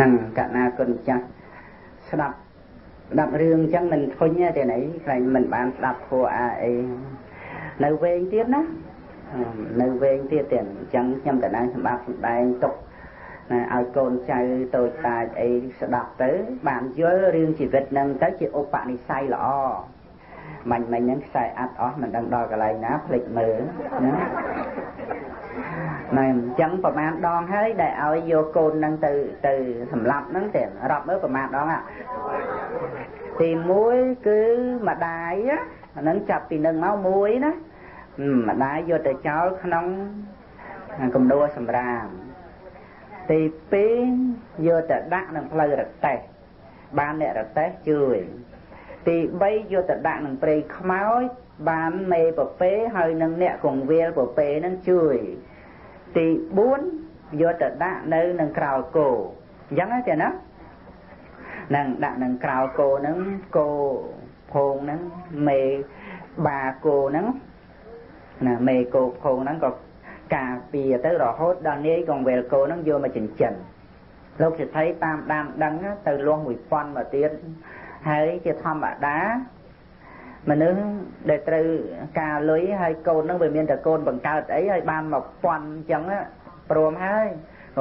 នឹងកណាគុណចាស់ស្ដាប់ស្ដាប់រឿងអញ្ចឹងមិនធុញទេណៃខ្លាញ់មិនបានស្ដាប់ធัวអាអីនៅវែងទៀតណានៅវែងទៀតទៀតអញ្ចឹងខ្ញុំកណាសម្បត្តិសម្ដែងទុកណាឲ្យកូនចៅតូចតាចអីស្ដាប់ទៅ បានយល់រឿងជីវិតនឹងទៅជាឧបនិស្ស័យល្អមាញ់មិញហ្នឹងខ្សែអាត់អស់មិនដឹងដល់កន្លែងណាភ្លេចមើលណា ណែអញ្ចឹងប្រហែលដងហើយដែលឲ្យយកកូននឹងទៅទៅសម្លាប់ហ្នឹងទេរាប់មើលប្រហែលដងអាទី1គឺម្ដាយអាហ្នឹងចាប់ពីនឹងមកមួយណាម្ដាយយកទៅចោលក្នុងគំនួសម្រាមទី2យកទៅដាក់នឹងផ្លូវរទេះបានអ្នករទេះជួយទី3យកទៅដាក់នឹងព្រៃខ្មោចបានមេពពេហើយនឹងអ្នកកងវាលពពេនឹងជួយ ទី4យកទៅដាក់នៅនឹងក្រោលគោអញ្ចឹងទេណានឹងដាក់នឹងក្រោលគោហ្នឹងគោភងហ្នឹងមេបាគោហ្នឹងណាមេគោភងហ្នឹងក៏ការពារទៅរហូតដល់នាយកងវេលគោហ្នឹងយកមកចិញ្ចឹមលោកសិទ្ធិតាមដានដឹងទៅលាស់1000មកទៀតហើយជាធម្មតា មនុស្សដែលត្រូវការលុយហើយកូននឹងវាមានតែកូនបង្កើតអីហើយបាន1000អញ្ចឹងព្រមហើយ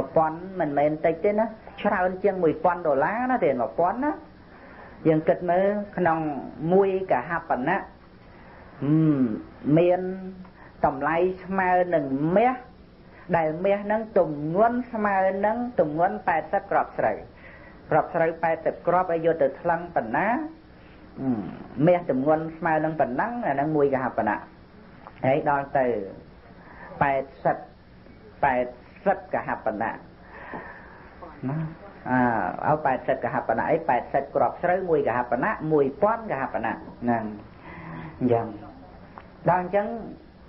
1000មិនមែនតិចទេណាច្រើនជាង1000ដុល្លារណាទេ1000ណាយើងគិតមើលក្នុងមួយកហបណៈមានតម្លៃស្មើនឹងមាសដែលមាសហ្នឹងទំងន់ស្មើនឹងទំងន់80គ្រាប់ស្រូវគ្រាប់ស្រូវ80គ្រាប់ឲ្យយកទៅថ្លឹងបណ្ណា មាសចំនួនស្មើនឹងប៉ុណ្ណឹងអាហ្នឹងមួយកហបណៈហើយដល់ទៅ80 80កហបណៈណាអើឲ្យ80កហបណៈអី80គ្រាប់ស្រូវមួយកហបណៈ1000កហបណៈហ្នឹងអញ្ចឹងដល់អញ្ចឹង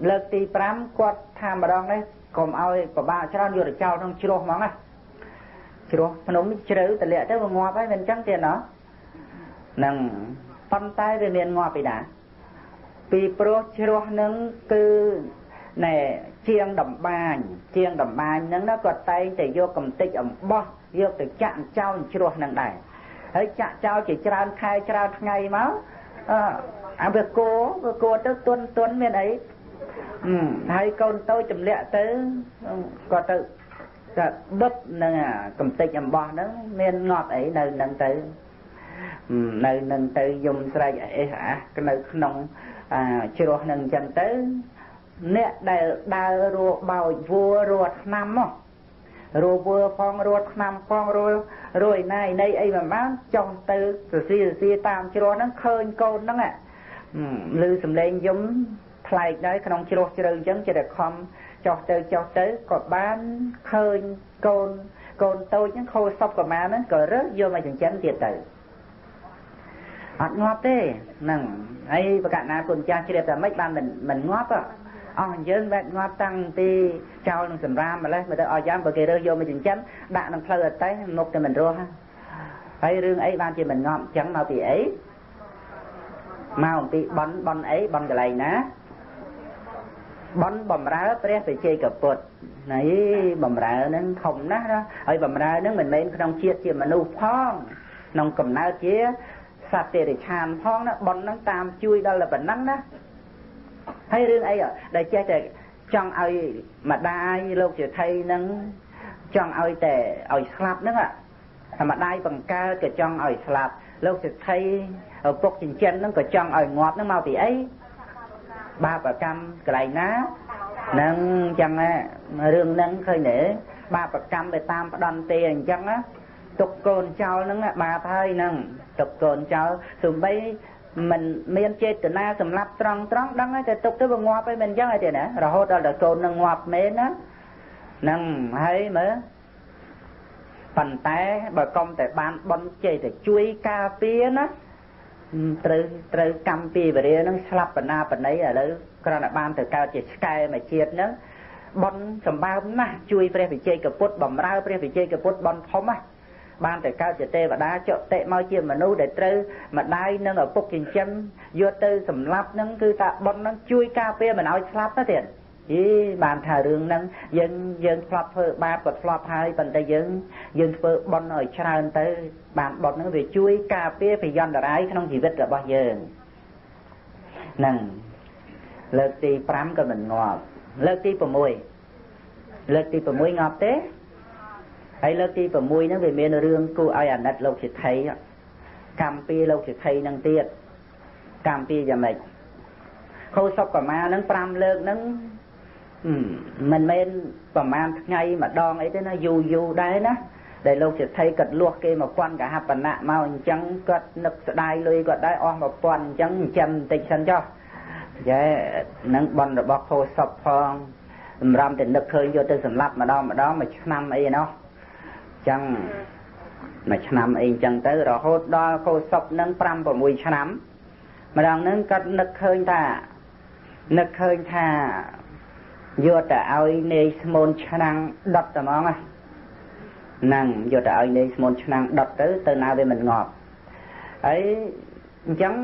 លើកទី5គាត់ថាម្ដងនេះកុំឲ្យប្របាច្រើនយកទៅចោលក្នុងជ្រោះហ្មងណាជ្រោះភ្នំជ្រៅតម្លាក់ទៅវាងាប់ហើយមិនអញ្ចឹងទេណោះនឹង ប៉ុន្តែវាមានងាប់ពីណាពីព្រោះជ្រោះនឹងគឺណែជាងដំបាញជាងដំបាញហ្នឹងណាគាត់តែងតែយកកំតិចអំបោះយកទៅចាក់ចោលជ្រោះហ្នឹងដែរហើយចាក់ចោលជាច្រើនខែច្រើនថ្ងៃមកអឺអាវាគោវាគោទៅទុនទុនមានអីហើយកូនតូចទម្លាក់ទៅគាត់ទៅក៏ដុតនឹងកំតិចអំបោះហ្នឹងមានងាប់អីនៅនឹងទៅ នៅនឹងទៅយំស្រែកអេះអានៅក្នុងជ្រោះនឹងអញ្ចឹងទៅ អ្នកដែលដើររੂបោចវัวរੂឆ្នាំមករੂវัวផងរੂឆ្នាំផងរੂរੂឯណាឯណីអីមិនបានចុះទៅសរស៊ីសរស៊ីតាមជ្រោះហ្នឹងឃើញកូនហ្នឹងឮសំឡេងយំប្លែកដែរក្នុងជ្រោះជ្រៅអញ្ចឹងចិត្តតែខំចុះទៅចុះទៅក៏បានឃើញកូនកូនតូចហ្នឹងខូចសពប្រមាណហ្នឹងក៏រើសយកមកចិញ្ចឹមទៀតទៅ អត់ងាប់ទេហ្នឹងហើយបកណាគុណចាស់ជ្រាបតែម៉េចបានមិនមិនងាប់អស់យើងបែបងាប់តាំងពីចោលនឹងសម្រាមម្លេះមកទៅឲ្យយ៉ាងបើគេរើសយកមកចិញ្ចឹមដាក់នឹងផ្លូវអតេះមុខតែមិនរស់ហើយរឿងអីបានជាមិនងាប់ចឹងមកពីអីមកអំពីបនបនអីបនកន្លែងណាបនបំរើព្រះបជ័យកពុទ្ធណៃបំរើនឹងធំណាស់ណាហើយបំរើនឹងមិនមែនក្នុងជាតិជាមនុស្សផងក្នុងកំណើតជា សត្វទេរិឆានផងណាប៉ុនហ្នឹងតាមជួយដល់តែប៉ុណ្ណឹងណាហើយរឿងអីដែលចេះតែចង់ឲ្យម្ដាយលោកជាថៃហ្នឹងចង់ឲ្យតែឲ្យស្លាប់ហ្នឹងអាម្ដាយបង្កើតក៏ចង់ឲ្យស្លាប់លោកសិទ្ធិឪពុកចិញ្ចឹមហ្នឹងក៏ចង់ឲ្យងាប់ហ្នឹងមកពីអីបាបកម្មកន្លែងណានឹងចឹងរឿងហ្នឹងឃើញទេបាបកម្មទៅតាមផ្ដន់ទេអញ្ចឹងណា ទុកកូនចោលហ្នឹងបាបហើយហ្នឹងទុកកូនចោលសំបីមិនមានចេតនាសម្រាប់ត្រង់ត្រង់ដឹងហើយតែទុកទៅវាងាប់ហើយមិនអញ្ចឹងហើយទេណារហូតដល់តែកូននឹងងាប់មែនណាហ្នឹងហើយមើលប៉ុន្តែបើកុំតែបានបន់ចេះតែជួយការពារណាត្រូវត្រូវកម្មពីវរានឹងស្លាប់បណ្ណាបណីឥឡូវគ្រាន់តែបានទៅកើតជាឆ្កែមួយជាតិហ្នឹងបនសម្បើមណាស់ជួយព្រះវិជ័យកពុទ្ធបំរើព្រះវិជ័យកពុទ្ធបនធំណាស់ បានតែកើតជាទេវតាចុតិមកជាមនុស្សដែលត្រូវម្ដាយនិងឪពុកចិញ្ចឹមយកទៅសម្លាប់នឹងគឺថាប៉ុននឹងជួយការពារមិនឲ្យស្លាប់ទៅទៀតអីបានថារឿងហ្នឹងយើងយើងធ្លាប់ធ្វើបាបក៏ធ្លាប់ហើយប៉ុន្តែយើងយើងធ្វើបុណ្យឲ្យច្រើនទៅ បានបុណ្យហ្នឹងវាជួយការពារប្រយ័ត្នរាយក្នុងជីវិតរបស់យើងហ្នឹងលើកទី5ក៏មិនងាប់លើកទី6លើកទី6ងាប់ទេ ហើយលើកទី6ហ្នឹងវាមានរឿងគួរឲ្យអាណិតលោកសិទ្ធិកម្មពីលោកសិទ្ធិហ្នឹងទៀតកម្មពីយ៉ាងម៉េចខោសុកកមាហ្នឹង5លើកហ្នឹងមិនមែនប្រហែលថ្ងៃម្ដងអីទេណាយូរយូរដែរណាដែលលោកសិទ្ធិគាត់លួសគេ1000កហបណៈមកអញ្ចឹងគាត់នឹកស្ដាយលុយគាត់ដែរអស់1000អញ្ចឹងចិញ្ចឹមបន្តិចសិនចុះយ៉ែនឹងបនរបស់ខោសុកផងសម្រាប់តែនឹកឃើញយកទៅសម្លាប់ម្ដងម្ដងមួយឆ្នាំអីណោះអញ្ចឹងមួយឆ្នាំអីអញ្ចឹងទៅរហូតដល់ខោសុកនឹង5 6ឆ្នាំម្ដងហ្នឹងគាត់នឹកឃើញថានឹកឃើញថាយកទៅឲ្យនាយស្មូនឆ្នាំងដុតតែហ្មងហ្នឹងយកទៅឲ្យនាយស្មូនឆ្នាំងដុតទៅទៅណាវាមិនងាប់ហើយអញ្ចឹង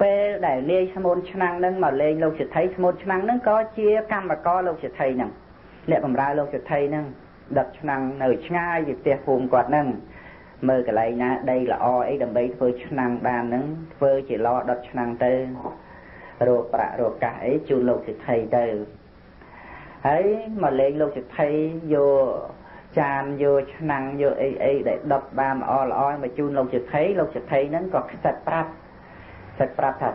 ពេលដែលនាយស្មូនឆ្នាំងហ្នឹងមកលេងលោកសិទ្ធិស្មូនឆ្នាំងហ្នឹងក៏ជាកម្មករលោកសិទ្ធិហ្នឹងអ្នកបម្រើលោកសិទ្ធិហ្នឹង ដុតឆ្នាំងនៅឆ្ងាយពីផ្ទះភូមិគាត់ហ្នឹងមើលកន្លែងណាដីល្អអីដើម្បីធ្វើឆ្នាំងបានហ្នឹងធ្វើជាឡដុតឆ្នាំងទៅរកប្រាក់រកកាសអីជូនលោកសិទ្ធិទៅហើយមកលេងលោកសិទ្ធិយកចានយកឆ្នាំងយកអីអីដែលដុតបានល្អល្អមកជូនលោកសិទ្ធិលោកសិទ្ធិហ្នឹងក៏ខ្សិតប្រាប់ខ្សិតប្រាប់ថា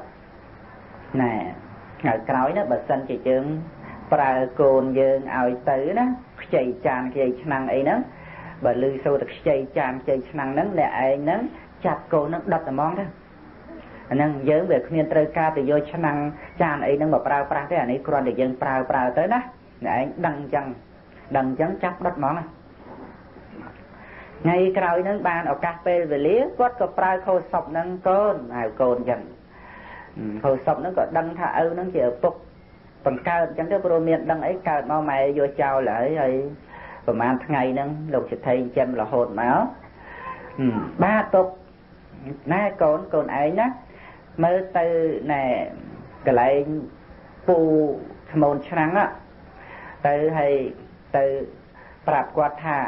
ណែថ្ងៃក្រោយណាបើសិនជាយើងប្រើកូនយើងឲ្យទៅណា ខ្ចីចានខ្ចីឆ្នាំងអីហ្នឹងបើលឺសូរតែខ្ចីចានខ្ចីឆ្នាំងហ្នឹងអ្នកឯងហ្នឹងចាប់កូនហ្នឹងដុតតែហ្មងទៅអាហ្នឹងយើងវាគ្មានត្រូវការទៅយកឆ្នាំងចានអីហ្នឹងមកប្រើប្រាស់ទេអានេះគ្រាន់តែយើងប្រើប្រើទៅណាអ្នកឯងដឹងអញ្ចឹងដឹងអញ្ចឹងចាប់ដុតហ្មងថ្ងៃក្រោយហ្នឹងបានឱកាសពេលវេលាគាត់ក៏ប្រើខោសពហ្នឹងកូនហៅកូនអញ្ចឹងខោសពហ្នឹងក៏ដឹងថាឪហ្នឹងជាឪពុក បង្កើតអញ្ចឹងទៅព្រោះមានដឹងអីកើតមកម៉ែយកចោលហើយហើយប្រហែលថ្ងៃហ្នឹងលោកសិទ្ធិចិញ្ចឹមរហូតមកបាទទុកណែកូនកូនឯងណាមើលទៅណែកន្លែងពូស្មូនឆ្នាំងទៅហើយទៅប្រាប់គាត់ថា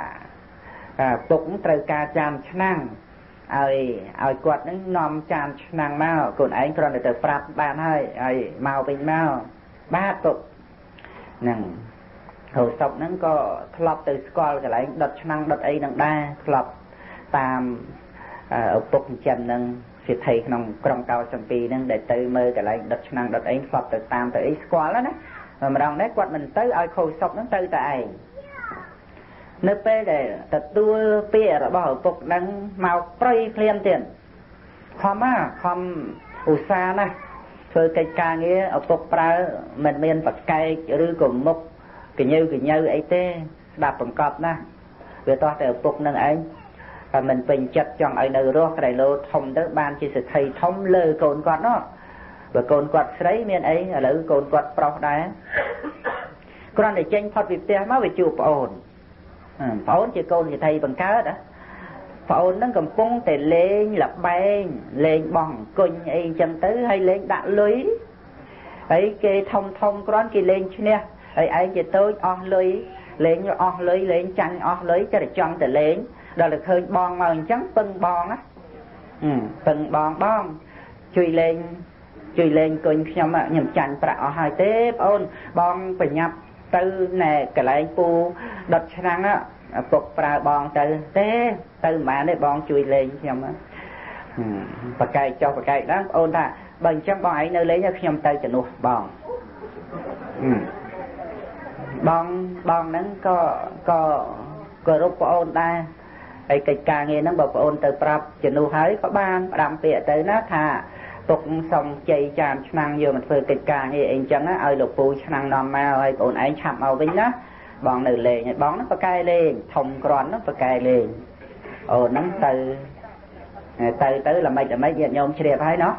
ពុកត្រូវការចានឆ្នាំងឲ្យឲ្យគាត់នឹងនាំចានឆ្នាំងមកកូនឯងគ្រាន់តែទៅប្រាប់បានហើយហើយមកវិញមក បាទពុកហ្នឹងហៅសពហ្នឹងក៏ធ្លាប់ទៅស្គាល់កន្លែងដុតឆ្នាំងដុតអីហ្នឹងដែរធ្លាប់តាមឪពុកចិញ្ចឹមហ្នឹងសិទ្ធិក្នុងក្រុងកោសំពីហ្នឹងដែលទៅមើលកន្លែងដុតឆ្នាំងដុតអីធ្លាប់ទៅតាមទៅអីស្គាល់ណាម្ដងនេះគាត់មិនទៅឲ្យខូចសពហ្នឹងទៅតែឯងនៅពេលដែលទទួលពាក្យរបស់ឪពុកហ្នឹងមកប្រៃភ្លាមទៀតខំណាខំឧស្សាហ៍ណា ធ្វើកិច្ចការងារឪពុកប្រើមិនមានបកែកឬក៏មុខកញើកញើអីទេស្ដាប់បង្កប់ណាវាតោះតែឪពុកនឹងឯងតែមិនពេញចិត្តចង់ឲ្យនៅរស់ក្រៃលោធំទៅបានជាសិទ្ធិធំលើកូនគាត់នោះបើកូនគាត់ស្រីមានអីឥឡូវកូនគាត់ប្រុសដែរគ្រាន់តែចេញផុតពីផ្ទះមកវាជួបប្អូនប្អូនជាកូនសិទ្ធិបង្កើត ប្អូននឹងកំពុងតែលេងលបែងលេងបោះអង្គុញអីចឹងទៅហើយលេងដាក់លុយហើយគេធំធំគ្រាន់គេលេងឈ្នះហើយឯងជាតូចអស់លុយលេងអស់លុយលេងចាញ់អស់លុយតែចង់តែលេងដល់តែឃើញបងមកអញ្ចឹងពឹងបងណាពឹងបងបងជួយលេងជួយលេងគុញខ្ញុំខ្ញុំចាញ់ប្រាក់អស់ហើយទេបងអូនបងប្រញាប់ទៅណែកន្លែងពូដុតឆ្នាំង ពុកប្រើបងទៅទេទៅមិនបានទេបងជួយលេងខ្ញុំបកែកចុះបកែកដល់បងអូនថាបើអញ្ចឹងបងឯងនៅលេងខ្ញុំទៅជំនួសបងបងបងហ្នឹងក៏ក៏គោរពបងអូនដែរហើយកិច្ចការងារហ្នឹងបើបងអូនទៅប្រាប់ជំនួសហើយក៏បានផ្ដាំពាក្យទៅណាថាទុកសុំជ័យចានឆ្នាំងយកមកធ្វើកិច្ចការងារអីចឹងឲ្យលោកពូឆ្នាំងនាំមកឲ្យបងឯងឆាប់មកវិញណា បងនៅលេងហើយបងហ្នឹងប្រកែលេងធំក្រាន់ហ្នឹងប្រកែលេងអូនហ្នឹងទៅទៅទៅល្មិចល្មិចញាតិញោមជ្រាបហើយណោះ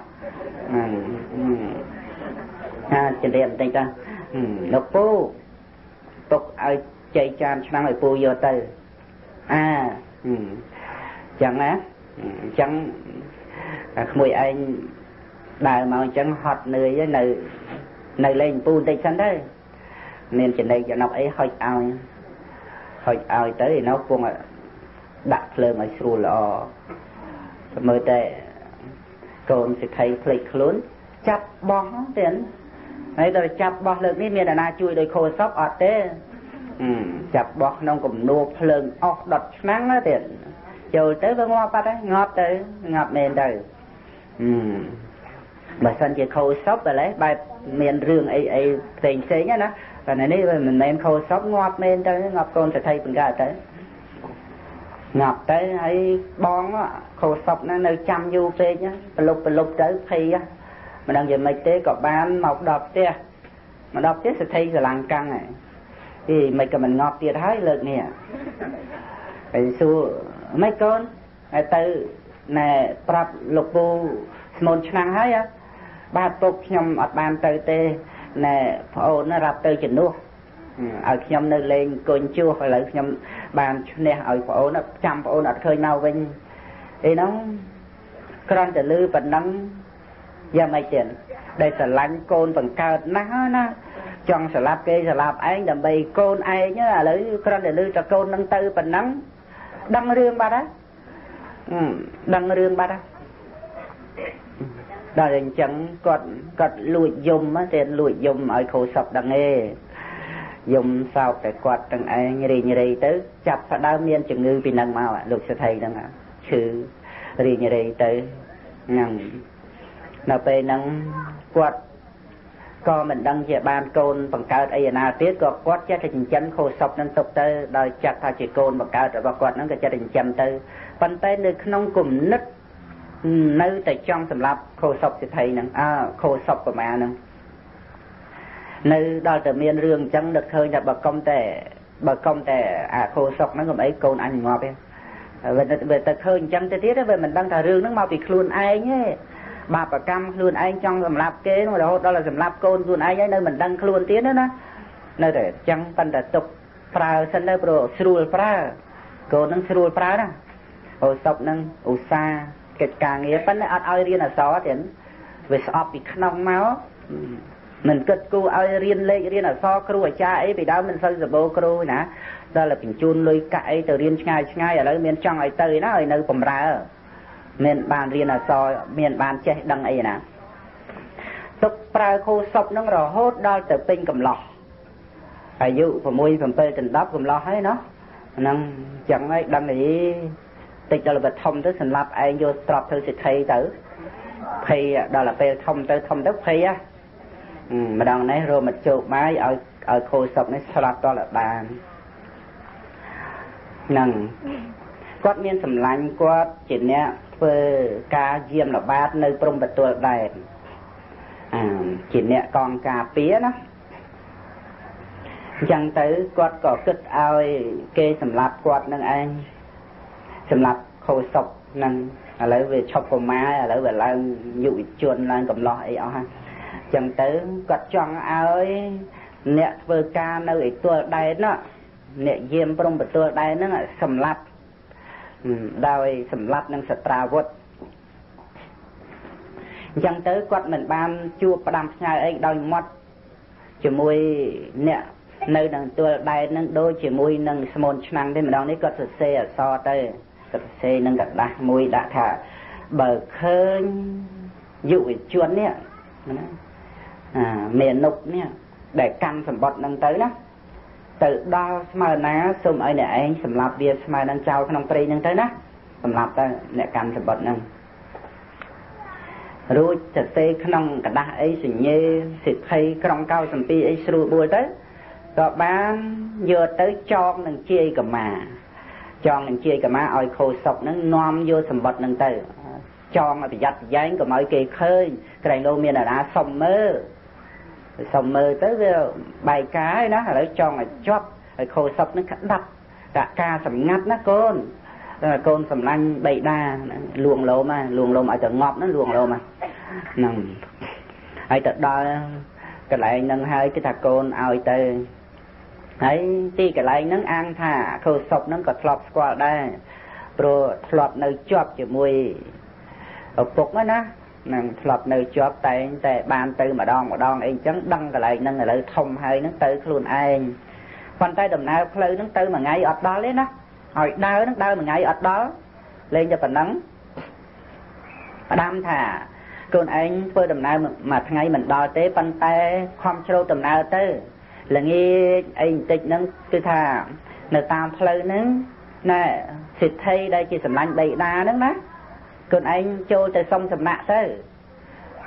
អាជ្រាបបន្តិចទៅលោកពូទុកឲ្យជ័យចានឆ្នាំងឲ្យពូយកទៅអាចឹងណាអញ្ចឹងក្មួយឯងដើរមកអញ្ចឹងហត់នឿយនៅនៅលេងពូបន្តិចសិនទៅ មានចំណេកចំណុកអីហុចឲ្យហុចឲ្យទៅឯនោះពងដាក់ភ្លើងឲ្យស្រួលល្អមើលតែកូនសិទ្ធិភ្លេចខ្លួនចាប់បោះទៀតហើយដល់ចាប់បោះលើកនេះមានអាណាជួយដោយខោសពអត់ទេចាប់បោះក្នុងគំនួភ្លើងអស់ដុតឆ្នាំងទៀតចូលទៅវាងាប់បាត់ហើយងាប់ទៅងាប់មែនទៅអឺបើសិនជាខោសពឥឡូវបែបមានរឿងអីអីផ្សេងផ្សេងណា តែនេះវាមិនមែនខោសពងាប់មែនទៅងាប់កូនសទ្ធិបង្កើតទៅងាប់ទៅហើយបងខោសពហ្នឹងនៅចាំយូរពេកប្រលប់ប្រលប់ទៅភ័យមិនដឹងយ៉ាងម៉េចទេក៏បានមកដល់ផ្ទះមកដល់ផ្ទះសទ្ធិស្រឡាំងកាំងហើយអីមិនក៏មិនងាប់ទៀតហើយលើកនេះហើយសួរមិនកូនហើយទៅណែប្រាប់លោកពូស្មូនឆ្នាំងហើយបាទពុកខ្ញុំអត់បានទៅទេ ណែប្អូនរាប់ទៅជំនួសឲ្យខ្ញុំនៅលេងកូនជួសឥឡូវខ្ញុំបានឈ្នះឲ្យប្អូនចាំប្អូនអត់ឃើញមកវិញអីហ្នឹងគ្រាន់តែលឺប៉ុណ្ណឹងយ៉ាងម៉េចទៀតដែលស្រឡាញ់កូនបង្កើតណាស់ណាចង់ស្លាប់គេស្លាប់ឯងដើម្បីកូនឯងឥឡូវគ្រាន់តែលឺតែកូននឹងទៅប៉ុណ្ណឹងដឹងរឿងបាត់ហើយដឹងរឿងបាត់ហើយ ដល់អញ្ចឹងគាត់គាត់លួចយំតែលួចយំឲ្យគ្រូសពដឹងទេយំសោកតែគាត់ទាំងឯងរីងរៃទៅ ចាប់ផ្ដើមមានជំងឺពីនឹងមកលោកសថីហ្នឹងឈឺរីងរៃទៅហ្នឹងនៅពេលហ្នឹងគាត់ក៏មិនដឹងជាបានកូនបង្កើតអីណាទៀតក៏គាត់ចេះតែចិញ្ចឹមខោសពនឹងទុកទៅដោយចាត់ថាជាកូនបង្កើតរបស់គាត់ហ្នឹងក៏ចេះតែចិញ្ចឹមទៅប៉ុន្តែនៅក្នុងគំនិត នៅតែចង់សម្រាប់ខោសពសិទ្ធិហ្នឹងអើខោសពប្រមាហ្នឹងនៅដល់តែមានរឿងអញ្ចឹងនឹកឃើញថាបើកុំតែបើកុំតែអាខោសពហ្នឹងកុំអីកូនអញងាប់ទេវាទៅឃើញអញ្ចឹងទៅទៀតវាមិនដឹងថារឿងហ្នឹងមកពីខ្លួនឯងទេបាបកម្មខ្លួនឯងចង់សម្លាប់គេរហូតដល់សម្លាប់កូនខ្លួនឯងហើយនៅមិនដឹងខ្លួនទៀតណានៅតែអញ្ចឹងប៉ុន្តែទុកប្រើសិនទៅព្រោះស្រួលប្រើកូននឹងស្រួលប្រើណាអូសពនឹងឧស្សាហ៍ កិច្ចការងារប៉ុន្តែអត់ឲ្យរៀនអក្សរទៀតវាស្អប់ពីក្នុងមកមិនគិតគូឲ្យរៀនលេខរៀនអក្សរគ្រូអាចារ្យអីពីដើមមិនសូវសបោគ្រូណាដល់តែបញ្ជូនលុយកាក់អីទៅរៀនឆ្ងាយឆ្ងាយឥឡូវមានចង់ឲ្យទៅណាឲ្យនៅបំរើមានបានរៀនអក្សរមានបានចេះដឹងអីណាទុកប្រើគោសពនឹងរហូតដល់ទៅពេញកំឡោះអាយុ6 7ដល់10កំឡោះហើយណោះហ្នឹងចឹងហើយដឹងអី តិចដល់បឋមទៅសម្រាប់ឯងយកត្រប់ធ្វើសិទ្ធិទៅភ័យដល់ពេលធំទៅធំទៅភ័យហ៎ម្ដងនេះរមជោគបាយឲ្យឲ្យខោសពនេះស្លាប់តលបានហ្នឹងគាត់មានសម្លាញ់គាត់ជាអ្នកធ្វើការយាមល្បាតនៅព្រំបទលដែនអាជាអ្នកកងការពារណាអញ្ចឹងទៅគាត់ក៏គិតឲ្យគេសម្លាប់គាត់នឹងឯង សម្លាប់ខោសុកនឹងឥឡូវវាឈប់កុមារឥឡូវវាឡើងយុវជនឡើងកំឡោះអីអស់ហ្នឹងអញ្ចឹងទៅគាត់ចង់ឲ្យអ្នកធ្វើការនៅឯទួលដែនណាអ្នកយាមព្រំបទលដែនហ្នឹងសម្លាប់ដោយសម្លាប់នឹងសត្រាវុធអញ្ចឹងទៅគាត់មិនបានជួបផ្ដាំផ្ញើអីដោយមាត់ជាមួយអ្នកនៅនឹងទួលដែននឹងដូចជាមួយនឹងស្មូនឆ្នាំងទេម្ដងនេះគាត់សរសេរអក្សរទៅគាត់ សរសេរនឹងกระดาษមួយដាក់ថាបើឃើញយុវជននេះណាអាមេនុកនេះដែលកាន់សម្បត្តិនឹងទៅណាទៅដល់ស្មើណាសូមឲ្យអ្នកឯងសម្លាប់វាស្មើនឹងចោលក្នុងព្រៃហ្នឹងទៅណាសម្លាប់ទៅអ្នកកម្មសម្បត្តិហ្នឹងរួចសរសេរក្នុងกระดาษអីសញ្ញេសិទ្ធិក្រុងកៅសំពីអីស្រួលបួលទៅក៏បានយកទៅចងនឹងជាយកម្មា ចងនឹងជាយកម្មាឲ្យខោសុកហ្នឹងនាំយកសម្បត្តិហ្នឹងទៅចងឲ្យប្រយ័ត្នប្រយែងកុំឲ្យគេឃើញក្រែងលោមានអាណាសុំមើលសុំមើលទៅវាបែកកាយណាឥឡូវចង់ឲ្យជាប់ឲ្យខោសពនឹងក្តាប់តាការសម្ងាត់ណាកូនកូនសម្លាញ់បៃតាលួងលោមណាលួងលោមឲ្យទៅងប់ណាលួងលោមហ្នឹងហើយទៅដល់កន្លែងហ្នឹងហើយគឺថាកូនឲ្យទៅ ហើយទីកន្លែងហ្នឹងអាងថាខោសពហ្នឹងក៏ធ្លាប់ស្គាល់ដែរព្រោះធ្លាប់នៅជាប់ជាមួយឪពុកណានឹងធ្លាប់នៅជាប់តែងតែបានទៅម្ដងម្ដងអីចឹងដឹងកន្លែងហ្នឹងឥឡូវធំហើយហ្នឹងទៅខ្លួនឯងប៉ុន្តែដំណើរផ្លូវហ្នឹងទៅមួយថ្ងៃអត់ដល់ទេណាឲ្យដើរហ្នឹងដើរមួយថ្ងៃអត់ដល់លេងតែប៉ុណ្ណឹងផ្ដាំថាខ្លួនឯងធ្វើដំណើរមួយថ្ងៃមិនដល់ទេប៉ុន្តែខំជ្រោតដំណើរទៅ ល្ងាចអីបន្តិចហ្នឹងគឺថានៅតាមផ្លូវហ្នឹងណែសិទ្ធិដែលជាសម្លាញ់បៃតាហ្នឹងណាខ្លួនឯងចូលទៅសុំសំណាក់ទៅ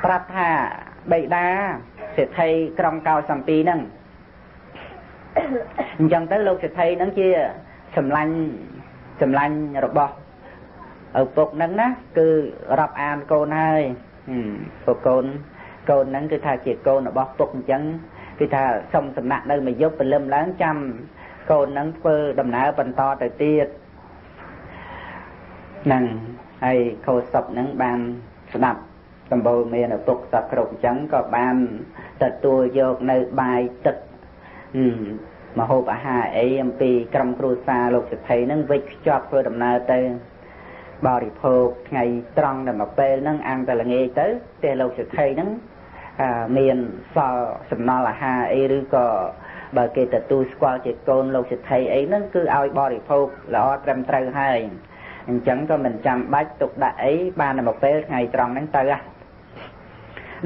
ប្រាប់ថាបៃតាសិទ្ធិក្រុងកោសំពីហ្នឹងអញ្ចឹងទៅលោកសិទ្ធិហ្នឹងជាសម្លាញ់សម្លាញ់របស់ឪពុកហ្នឹងណាគឺរាប់អានកូនហើយពុកកូនកូនហ្នឹងគឺថាជាកូនរបស់ពុកអញ្ចឹង គឺថាសុំសំណាក់នៅមួយយប់ព្រលឹមឡើងចាំកូនហ្នឹងធ្វើដំណើរបន្តទៅទៀតហ្នឹងហើយខោសពហ្នឹងបានស្ដាប់សម្បូរមានឪពុកសពគ្រប់អញ្ចឹងក៏បានទទួលយកនៅបាយទឹកមហូបអាហារអីអំពីក្រុមគ្រួសារលោកសិទ្ធិហ្នឹងវិចខ្ជាប់ធ្វើដំណើរទៅបរិភោគថ្ងៃត្រង់ដល់មកពេលហ្នឹងអង្គតែល្ងាចទៅផ្ទះលោកសិទ្ធិហ្នឹង មានសល់សំណល់អាហារអីឬក៏បើគេទទួលស្គាល់ជាកូនលោកសិទ្ធិអីហ្នឹងគឺឲ្យបរិភោគល្អត្រឹមត្រូវហើយអញ្ចឹងក៏មិនចាំបាច់ទុកដាក់អីបានតែមកពេលថ្ងៃត្រង់ហ្នឹងទៅ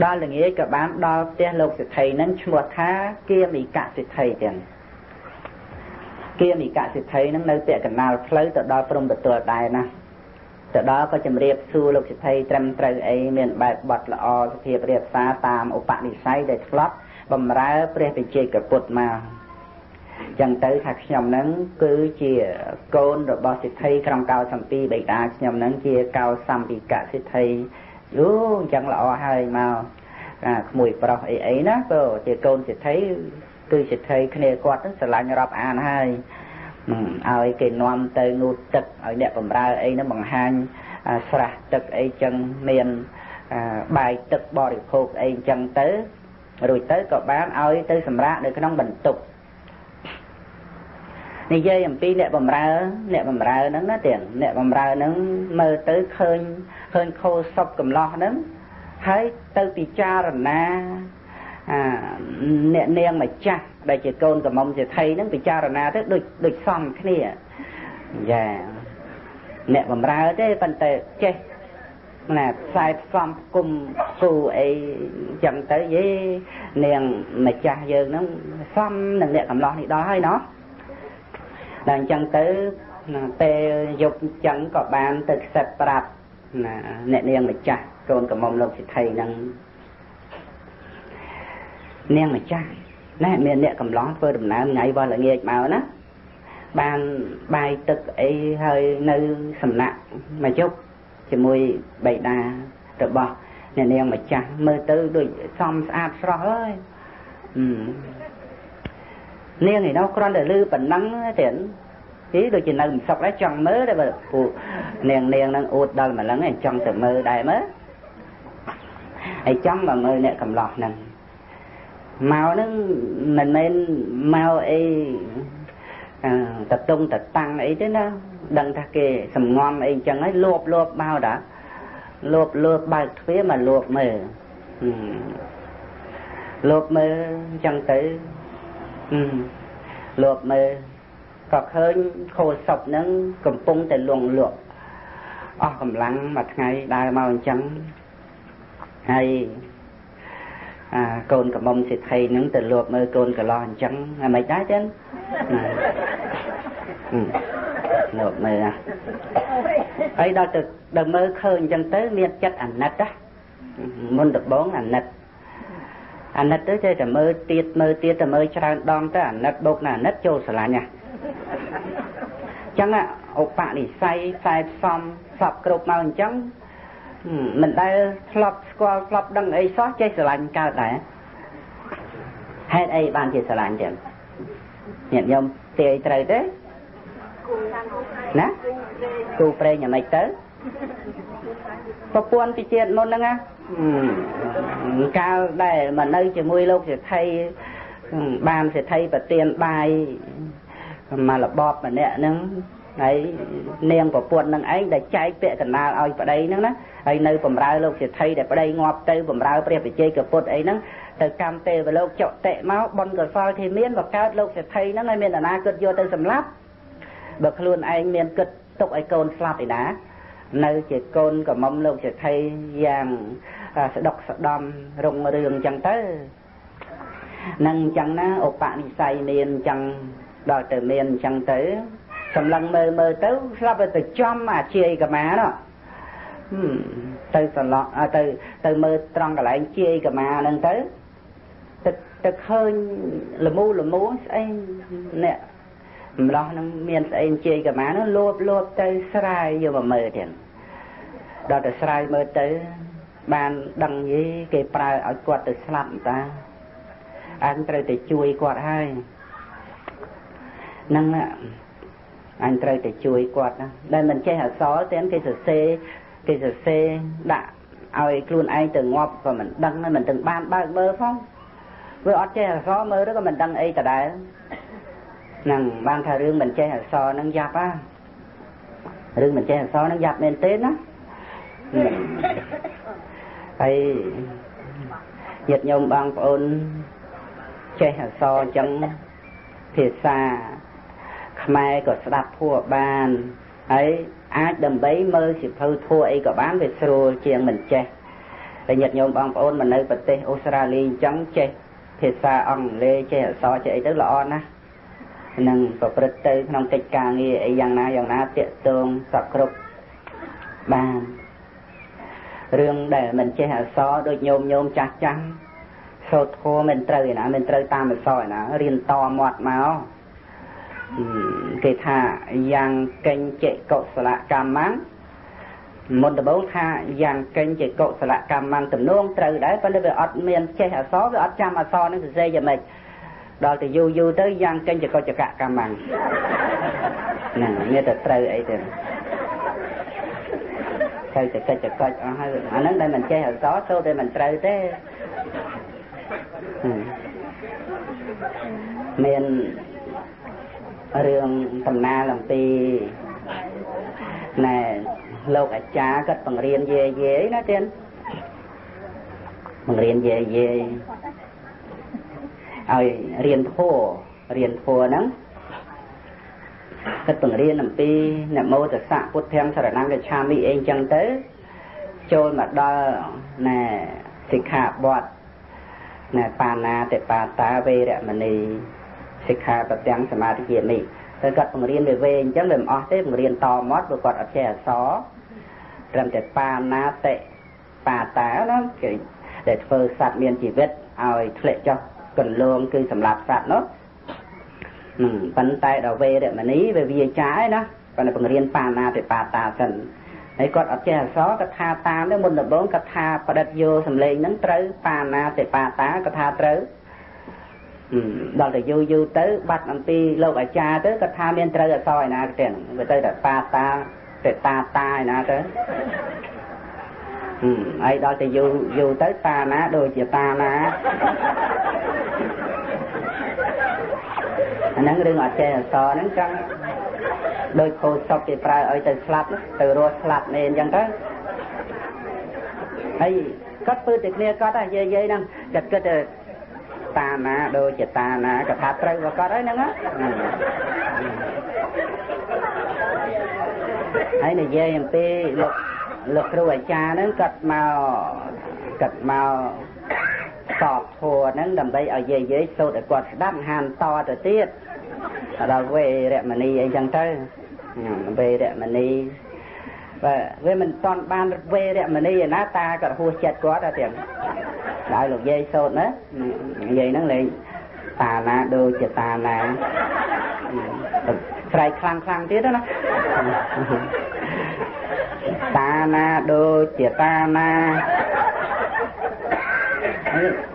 ដល់ល្ងាចក៏បានដល់ផ្ទះលោកសិទ្ធិហ្នឹងឈ្មោះថាគាមិកសិទ្ធិទាំងគាមិកសិទ្ធិហ្នឹងនៅពាក់កណ្ដាលផ្លូវទៅដល់ព្រំប្រទល់ដែរណា ទៅដល់ក៏ជំរាបសួរលោកសិទ្ធិត្រឹមត្រូវអីមានបែបបត់ល្អសុភាពរៀបសារតាមឧបនិស្ស័យដែលធ្លាប់បំរើព្រះវិជ័យកពុទ្ធមកចឹងទៅថាខ្ញុំនឹងគឺជាកូនរបស់សិទ្ធិក្រុងកៅសំពីបេតាខ្ញុំនឹងជាកៅសំពីកសិទ្ធិយូអញ្ចឹងល្អហើយមកអាក្មួយប្រុសអីអីណាក៏ជាកូនសិទ្ធិគឺសិទ្ធិគ្នាគាត់ស្រឡាញ់រាប់អានហើយ ឲ្យគេនាំទៅងូតទឹកឲ្យអ្នកបំរើអីហ្នឹងបង្ហាញស្រះទឹកអីចឹងមានបាយទឹកបរិភោគអីចឹងទៅរួចទៅក៏បានឲ្យទៅសម្រាកនៅក្នុងបន្ទប់និយាយអំពីអ្នកបំរើ អ្នកបំរើហ្នឹងណាទាំងអ្នកបំរើហ្នឹងមើលទៅឃើញឃើញខោសពកំឡោះហ្នឹងហើយទៅពិចារណា អាអ្នកនាងម្ចាស់ដែលជាកូនកំមុំសេដ្ឋីហ្នឹងពិចារណាទៅដូចដូចសំគ្នាយ៉ាអ្នកបំរើទេប៉ុន្តែចេះណាខ្សែផ្សំគុំគូអីចឹងទៅយេនាងម្ចាស់យើងហ្នឹងសំនឹងអ្នកកំឡោះនេះដល់ហើយណោះដល់អញ្ចឹងទៅពេលយប់អញ្ចឹងក៏បានទៅខ្សឹបប្រាប់ណាអ្នកនាងម្ចាស់កូនកំមុំលោកសិទ្ធិហ្នឹង នាងម្ចាស់ណែមានអ្នកកំឡោះធ្វើដំណើរថ្ងៃវល់ល្ងាចមកណាបានបាយទឹកអីហើយនៅសំណាក់មកជប់ជាមួយបៃតារបស់អ្នកនាងម្ចាស់មើលទៅដូចសំស្អាតស្រស់ហើយនាងឯនោះគ្រាន់តែលឺប៉ុណ្ណឹងទេទីដូចជានៅមិនសុខដែរចង់មើលតែពូនាងនាងនឹងអួតដល់ម្លឹងឯងចង់ទៅមើលដែរមើលហើយចង់មកមើលអ្នកកំឡោះហ្នឹង មកហ្នឹងមិនមែនមកអីតតុងតតាំងអីទេណាដឹងថាគេសំងំអីចឹងហើយលួបលួបមកតាលួបលួបបើកទ្វារមកលួបមើលលួបមើលចឹងទៅលួបមើលក៏ឃើញខោសពហ្នឹងកំពុងតែលងលក់អស់កម្លាំងមួយថ្ងៃដើរមកអញ្ចឹងហើយអា កូនកំមុំសិទ្ធិហ្នឹងទៅលួបមើលកូនកលោះអញ្ចឹងអាមិនដែរទេលួបមើលហើយដល់ទៅដល់មើលឃើញអញ្ចឹងទៅមានចិត្តអាណិតណាមុនដំបងអាណិតអាណិតទៅចេះតែមើលទៀតមើលទៀតតែមើលច្រើនដងទៅអាណិតបូកណាអាណិតចូលស្រឡាញ់ណាចឹងឧបនិស្ស័យខ្សែផ្សំសពគ្រប់មកអញ្ចឹង មិនដែលធ្លាប់ស្គាល់ធ្លាប់ដឹងអីសោះចេះស្រឡាញ់កើតដែរហេតុអីបានជាស្រឡាញ់ចឹងញាតិញោមទាយត្រូវទេណាគូប្រេងយ៉ាងម៉េចទៅប្រពន្ធពីជាតិមុនហ្នឹងណាកាលដែលមកនៅជាមួយលោកសេដ្ឋីបានសេដ្ឋីប្រទៀនបាយមករបបម្នាក់ហ្នឹង ហើយនាងប្រពន្ធនឹងឯងដែលចែកពាក្យកណ្ដាលឲ្យប្តីហ្នឹងណាហើយនៅបំរើលោកសិទ្ធិដែលប្តីងាប់ទៅបំរើព្រះបជ័យកពុទ្ធអីហ្នឹងទៅកម្មទេវលោកចុតិមកបុណ្យកុសលที่មានបកើតលោកសិទ្ធិហ្នឹងឲ្យមានអនាគតយកទៅសម្លាប់បើខ្លួនឯងមានគិតទុកឲ្យកូនស្លាប់ឯណានៅជាកូនកំមុំលោកសិទ្ធិយ៉ាងស្ដុកស្ដំរុងរឿងអញ្ចឹងទៅនឹងអញ្ចឹងណាឧបនិស្ស័យមានអញ្ចឹងដល់ទៅមានអញ្ចឹងទៅ សម្លឹងមើលមើលទៅស្លាប់ទៅចំអាជាយកមានោះទៅសន្លក់ទៅទៅមើលត្រង់កន្លែងជាយកមាហ្នឹងទៅទៅទៅឃើញលមូលមូស្អីអ្នកម្លោះនឹងមានស្អីជាយកមានោះលោបលោបទៅស្រាយយកមកមើលទៀតដល់ទៅស្រាយមើលទៅបានដឹងយីគេប្រើឲ្យគាត់ទៅស្លាប់តាអញត្រូវតែជួយគាត់ហើយនឹង អញត្រូវតែជួយគាត់ណាដែលមិនចេះអសល់ទាំងគេសរសេរគេសរសេរដាក់ឲ្យខ្លួនឯងទៅងាប់ក៏មិនដឹងមិនទាំងបានបើកមើលផងវាអត់ចេះអសរមើលទៅក៏មិនដឹងអីដដែលហ្នឹងបានថារឿងមិនចេះអសរហ្នឹងយ៉ាប់ហ่าរឿងមិនចេះអសរហ្នឹងយ៉ាប់មែនទេណាហើយញាតិញោមបងប្អូនចេះអសរអញ្ចឹងភាសា ខ្មែរក៏ស្ដាប់ធัวបានហើយអាចដើម្បីមើលសិភៅធัวអីក៏បានវាស្រួលជាងមិនចេះតែញាតិញោមបងប្អូនមកនៅប្រទេសអូស្ត្រាលីអញ្ចឹងចេះភាសាអង់គ្លេសចេះអក្សរចេះអីទៅល្អណាស់នឹងប្រព្រឹត្តទៅក្នុងកិច្ចការងារអីយ៉ាងណាយ៉ាងណាតាកតងសពគ្រប់បានរឿងដែលមិនចេះអក្សរដូចញោមញោមចាស់ចាស់សូត្រធម៌មិនត្រូវឯណាមិនត្រូវតាមអក្សរឯណារៀនតមាត់មក គេថាយ៉ាងកេញចេកុសលកម្មੰមុនដំបូងថាយ៉ាងកេញចេកុសលកម្មੰទំនងត្រូវដែរប៉ុន្តែវាអត់មានចេះអក្សរវាអត់ចាំអក្សរនឹងសរសេរយ៉ាងម៉េចដល់ទៅយូរយូរទៅយ៉ាងកេញចេកុចកកម្មੰហ្នឹងមានតែត្រូវអីទៅត្រូវតែកិច្ចកច្ចអស់ហើយអាហ្នឹងដែលមិនចេះអក្សរទៅតែមិនត្រូវទេមាន រឿងដំណាលអំពីណែលោកអាចារ្យគាត់បង្រៀនយាយយាយណាទៀតបង្រៀនយាយយាយឲ្យរៀនធัวរៀនធัวហ្នឹងគាត់បង្រៀនអំពីនមោតសៈពុទ្ធាំសរណង្កឆាមិអីចឹងទៅ ចូលមកដល់ណែសិក្ខាបទណែបាណាតិបាតាវេរមណី សិក្ខាបទាំងសមាធិយាមិតែគាត់បង្រៀនវាវែងអញ្ចឹងវាមិនអស់ទេបង្រៀនតមកព្រោះគាត់អត់ចេះអក្សរត្រឹមតែបាណាតិបាតាណាគេដែលធ្វើសត្វមានជីវិតឲ្យធ្លាក់ចុះកន្លងគឺសម្រាប់សត្វនោះប៉ុន្តែដល់វេរមណីវាវាចាឯណាប៉ុន្តែបង្រៀនបាណាតិបាតាសិនហើយគាត់អត់ចេះអក្សរគាត់ថាតាមទៅមុនដំបូងគាត់ថាប្រឌិតយកសម្លេងហ្នឹងត្រូវបាណាតិបាតាគាត់ថាត្រូវ ដល់តែយូរយូរទៅបាត់អំពីលោកអាចារ្យទៅគាត់ថាមានត្រូវអក្សរឯណាទេវាទៅតែបាតាតែតាតាឯណាទៅហើយដល់តែយូរយូរទៅតាណាដូចជាតាណាអាហ្នឹងរឿងអចេះអសហ្នឹងចឹងដោយខោសុកគេប្រើឲ្យទៅស្លាប់ទៅរស់ស្លាប់នេះអញ្ចឹងទៅហើយគាត់ពើតែគ្នាគាត់ហ្នឹងយាយយាយហ្នឹងគាត់គិតទៅ តាណាដូចជាតាណាក៏ថាត្រូវក៏គាត់ហើយហ្នឹងហើយនិយាយអំពីលោកលោកគ្រូអាចារ្យហ្នឹងគាត់មកគាត់មកសបធัวហ្នឹងដើម្បីឲ្យយាយយាយសូត្រឲ្យគាត់ស្ដាប់ហានតទៅទៀតដល់វេរមណីអីចឹងទៅវេរមណី បាទវាមិនតន់បានវេរមណីឯណាតាក៏ហួសចិត្តគាត់តែទាំងដល់លោកយាយសូត្រណាយាយហ្នឹងលេងតាណាដូចជាតាណាស្រែកខ្លាំងខ្លាំងទៀតណាតាណាដូចជាតាណា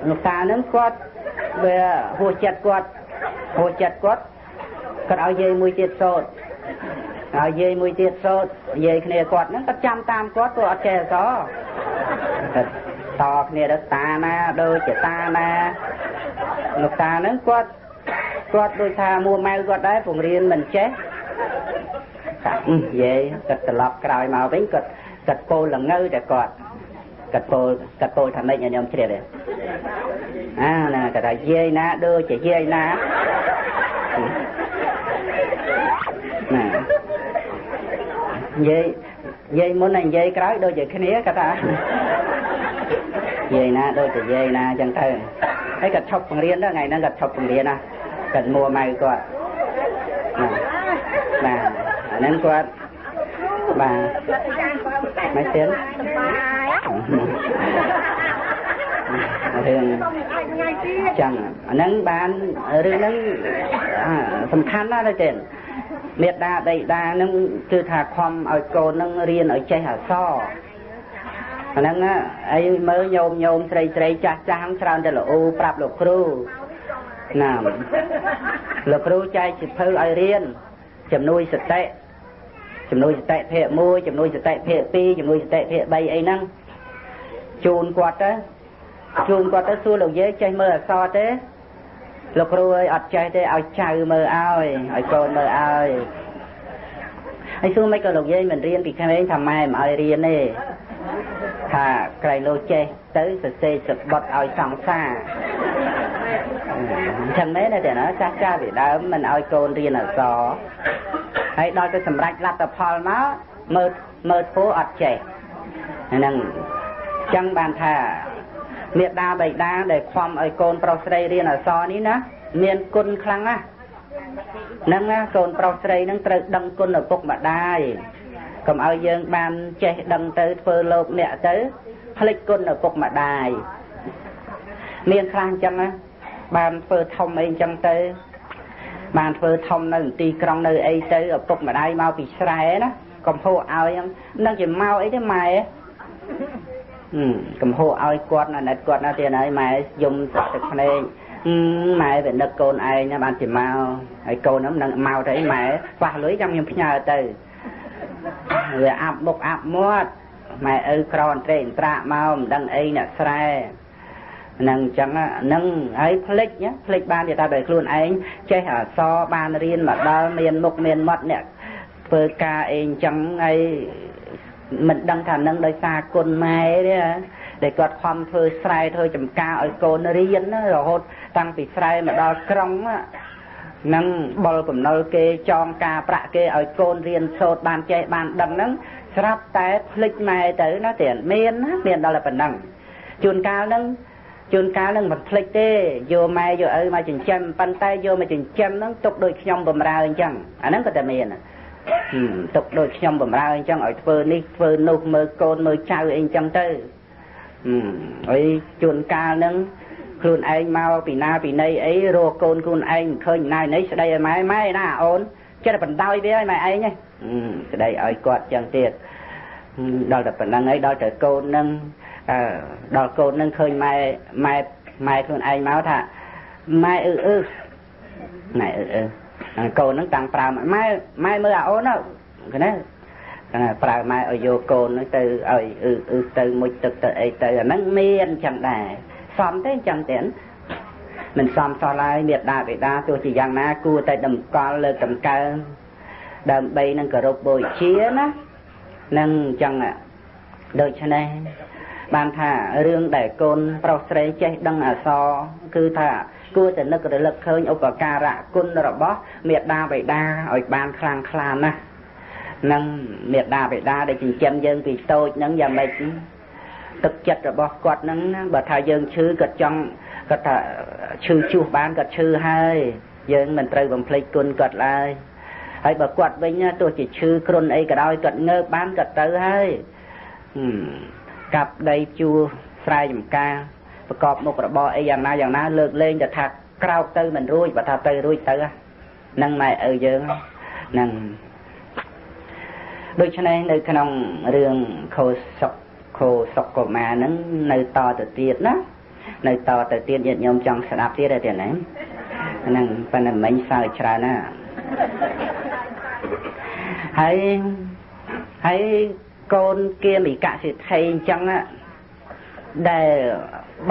លោកតាហ្នឹងគាត់វាហួសចិត្តគាត់ហួសចិត្តគាត់គាត់ឲ្យយាយមួយទៀតសូត្រឲ្យយាយមួយទៀតសូត្រយាយគ្នាគាត់ហ្នឹងគាត់ចាំតាមគាត់ព្រោះអត់ចេះអក្សរគាត់តគ្នាទៅតាណាដូចជាតាណាលោកតាហ្នឹងគាត់គាត់ដូចថាមួម៉ៅគាត់ដែរពង្រៀនមិនចេះថានិយាយគាត់ត្រឡប់ក្រោយមកវិញគាត់គាត់ពោលល្ងើតែគាត់គាត់ពោលគាត់ពោលថាម៉េចខ្ញុំជ្រាបទេអាណាគាត់ថាយាយណាដូចជាយាយណាណា និយាយនិយាយមុនហើយនិយាយក្រោយដូចជាគ្នាគាត់ថានិយាយណាដូចជានិយាយណាអញ្ចឹងទៅហើយគាត់ឈប់បង្រៀនដល់ថ្ងៃហ្នឹងគាត់ឈប់បង្រៀនណាគាត់មួម៉ៅគាត់បាទអាហ្នឹងគាត់បាទមិនទៀតរឿងចឹងអាហ្នឹងបានរឿងហ្នឹងសំខាន់ណាស់ទៅ ទៀតមេដាបៃតានឹងគឺថាខំឲ្យកូននឹងរៀនឲ្យចេះអក្សរអាហ្នឹងអីមើលញោមញោមស្រីស្រីចាស់ចាស់ច្រើនតែល្អប្រាប់លោកគ្រូណាលោកគ្រូចែកសិភៅឲ្យរៀនជំនួយសតិជំនួយសតិភាគ1ជំនួយសតិភាគ2ជំនួយសតិភាគ3អីហ្នឹងជូនគាត់ទៅជូនគាត់ទៅសួរលោកយាយចេះមើលអក្សរទេ លោកគ្រូអើយអត់ចេះទេឲ្យចៅមើលឲ្យឲ្យកូនមើលឲ្យហើយសួរមិនក៏លោកយាយមិនរៀនពីក្មេងថាម៉ែមិនឲ្យរៀនទេថាក្រៃលោកចេះទៅសរសេរសបុតឲ្យសង្សារអញ្ចឹងមែនទេណាចាស់ចាស់ពីដើមមិនឲ្យកូនរៀនអក្សរហើយដល់ទៅសម្រេចលទ្ធផលមកមើលមើលធ្វើអត់ចេះហ្នឹងអញ្ចឹងបានថា មេដាបៃតាដែលខំឲ្យកូនប្រុសស្រីរៀនអក្សរនេះណាមានគុណខ្លាំងណាស់ហ្នឹងណាកូនប្រុសស្រីហ្នឹងត្រូវដឹងគុណឪពុកម្ដាយកុំឲ្យយើងបានចេះដឹងទៅធ្វើលោកអ្នកទៅផ្លិចគុណឪពុកម្ដាយមានខ្លះអញ្ចឹងណាបានធ្វើធំអីអញ្ចឹងទៅ បានធ្វើធំនៅទីក្រុងនៅអីទៅឪពុកម្ដាយមកពីស្រែណាកំហួរឲ្យនឹងជាមកអីទេម៉ែ កំហួរឲ្យគាត់ណាណិតគាត់ណាទៀតហើយម៉ែយំទឹកភ្នែកម៉ែវានឹកកូនឯងណាបានជាមកហើយកូនហ្នឹងនឹងមកទៅម៉ែខ្វះលុយចាំខ្ញុំផ្ញើទៅវាអាប់មុខអាប់មាត់ម៉ែឪក្រអន្ត្រេអន្ត្រាក់មកមិនដឹងអីអ្នកស្រែនឹងអញ្ចឹងនឹងហើយផ្លិចផ្លិចបានតែដោយខ្លួនឯងចេះអសបានរៀនមកដល់មានមុខមានមាត់អ្នកធ្វើការអីអញ្ចឹងហើយ មិនដឹងថានឹងដោយសារគុណម៉ែទេដែលគាត់ខំធ្វើស្រែធ្វើចំការឲ្យកូនរៀនរហូតតាំងពីស្រែមកដល់ក្រុងនឹងបលកំណុលគេចងការប្រាក់គេឲ្យកូនរៀនសូត្របានចេះបានដឹងហ្នឹងស្រាប់តែភ្លេចម៉ែទៅណាទៀតមានណាមានដល់តែប៉ុណ្ណឹងជួនកាលហ្នឹងជួនកាលនឹងមិនភ្លេចទេយកម៉ែយកឪមកចិញ្ចឹមប៉ុន្តែយកមកចិញ្ចឹមហ្នឹងទុកដូចខ្ញុំបំរើអញ្ចឹងអាហ្នឹងក៏តែមាន ទុកដូចខ្ញុំបំរើអញ្ចឹងឲ្យធ្វើនេះធ្វើនោះមើលកូនមើលចៅអីអញ្ចឹងទៅហើយជួនកាលហ្នឹងខ្លួនឯងមកពីណាពីណីអីរកកូនខ្លួនឯងមិនឃើញណាណីស្ដីឲ្យម៉ែម៉ែណាអូនចិត្តបណ្ដោយវាឲ្យម៉ែឯងហ្នឹងស្ដីឲ្យគាត់ចឹងទៀតដល់តែប៉ុណ្្នឹងហើយដល់តែកូនហ្នឹងអឺដល់កូនហ្នឹងឃើញម៉ែម៉ែម៉ែខ្លួនឯងមកថាម៉ែអឺអឺម៉ែអឺអឺ កូនហ្នឹងតាំងប្រើម៉ែម៉ែមើលអាអូនហ្នឹងណាប្រើម៉ែឲ្យយកកូនហ្នឹងទៅឲ្យអឺអឺទៅមុជទឹកទៅអីទៅអាហ្នឹងមានចឹងដែរសមទេចឹងទេមិនសមសោះឡើយមេដាបេដាទោះជាយ៉ាងណា គួរតែតម្កល់លើកតម្កើងដើម្បីនឹងគោរពបូជាណានឹងចឹងដូច្នេះបានថារឿងដែលកូនប្រុសស្រីចេះដឹងអសរគឺថា គួរតែនឹករលឹកឃើញឧបការៈគុណរបស់មេដាបេដាឲ្យបានខ្លាំងក្លាណាស់នឹងមេដាបេដាដែលចិញ្ចឹមយើងពីតូចហ្នឹងយ៉ាងម៉េចទឹកចិត្តរបស់គាត់ហ្នឹងបើថាយើងឈឺគាត់ចង់គាត់ថាឈឺជួសបានគាត់ឈឺហើយយើងមិនត្រូវបំភ្លេចគុណគាត់ឡើយហើយបើគាត់វិញទោះជាឈឺគ្រុនអីក៏ដោយគាត់ងើបបានគាត់ទៅហើយកាប់ដីជួស្រែចម្ការ ប្រកបមុខរបរអីយ៉ាងណាយ៉ាងណាលើកលែងតែថាក្រោកទៅមិនរួចបើថាទៅរួចទៅហ្នឹងម៉ែឪយើងហ្នឹងដូច្នេះនៅក្នុងរឿងខោសុកខោសុកកុមារហ្នឹងនៅតទៅទៀតណានៅតទៅទៀតញាតិញោមចង់ស្ដាប់ទៀតទេណាហ្នឹងប៉ុន្តែមិញសើចច្រើនណាហើយហើយកូនគៀមីកសិទ្ធិអញ្ចឹងដែល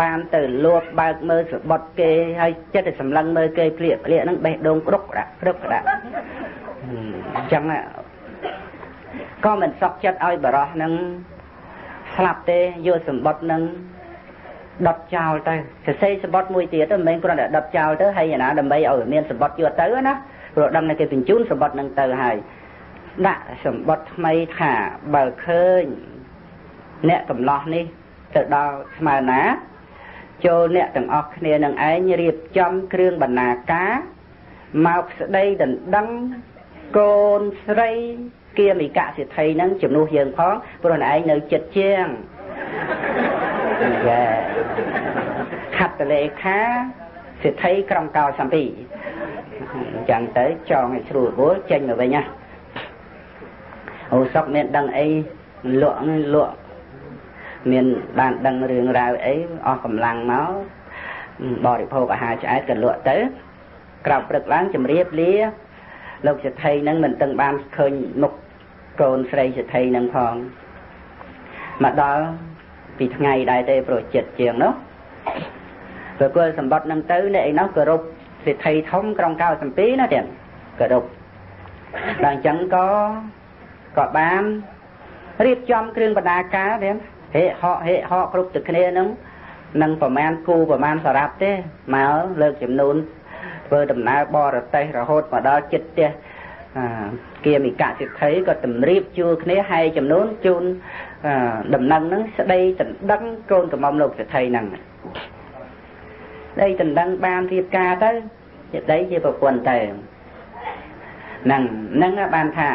បានទៅលួបបើកមើលសបុតគេហើយចិត្តតែសម្លឹងមើលគេភ្លៀកភ្លៀកហ្នឹងបេះដូងក្រុកក្តាក់ក្រុកក្តាក់អញ្ចឹងក៏មិនសក់ចិត្តឲ្យបរោះនឹងស្លាប់ទេយកសម្បត្តិនឹងដុតចោលទៅសរសេរសម្បត្តិមួយទៀតទៅមិនមែនគ្រាន់តែដុតចោលទៅហើយណាដើម្បីឲ្យមានសម្បត្តិយកទៅណាព្រោះដឹងតែគេបញ្ជូនសម្បត្តិនឹងទៅហើយដាក់សម្បត្តិថ្មីថាបើឃើញអ្នកកំឡោះនេះទៅដល់ស្មើណា ចូលអ្នកទាំងអស់គ្នានឹងឯងរៀបចំគ្រឿងបណ្ណាការមកស្ដីដណ្ដឹងកូនស្រីគៀមិកសិទ្ធិនឹងជំនួសយើងផងព្រោះឯងនៅចិត្តជាងយ៉ាខត្តលេខាសិទ្ធិក្រុងកោសំពីអញ្ចឹងទៅចងឲ្យស្រួលវល់ចេញមកវិញណាអូសុកមានដឹងអីលក់លក់ មានបានដឹងរឿងរ៉ាវអីអស់កម្លាំងមកបរិភោគអាហារឆ្អែតក៏លក់ទៅក្រោកព្រឹកឡើងជម្រាបលាលោកសិទ្ធិនឹងមិនទាំងបានឃើញមុខកូនស្រីសិទ្ធិនឹងផងមកដល់ពីថ្ងៃដែរទេប្រចិត្តជាងនោះប្រគល់សម្បត្តិនឹងទៅអ្នកឯនោះគោរពសិទ្ធិធំក្រុងកៅសំពីណាទៀតគោរពដល់អញ្ចឹងក៏ក៏បានរៀបចំគ្រឿងបដាការទៀត ហេហក់ហេហក់គ្រប់ទៅគ្នានឹងនឹងប្រមាណគូប្រមាណសារ៉ាប់ទេមកលើកចំនួនធ្វើដំណើរបរទេសរហូតមកដល់ចិត្តផ្ទះគៀមិកសិទ្ធិក៏តម្រៀបជួលគ្នាហើយចំនួនជូនដំណឹងហ្នឹងស្ដីដណ្ដឹងកូនកំមុំលោកសិទ្ធិហ្នឹងស្ដីដណ្ដឹងបានរៀបការទៅជាដីជាប្រពន្ធទៅហ្នឹងហ្នឹងបានថា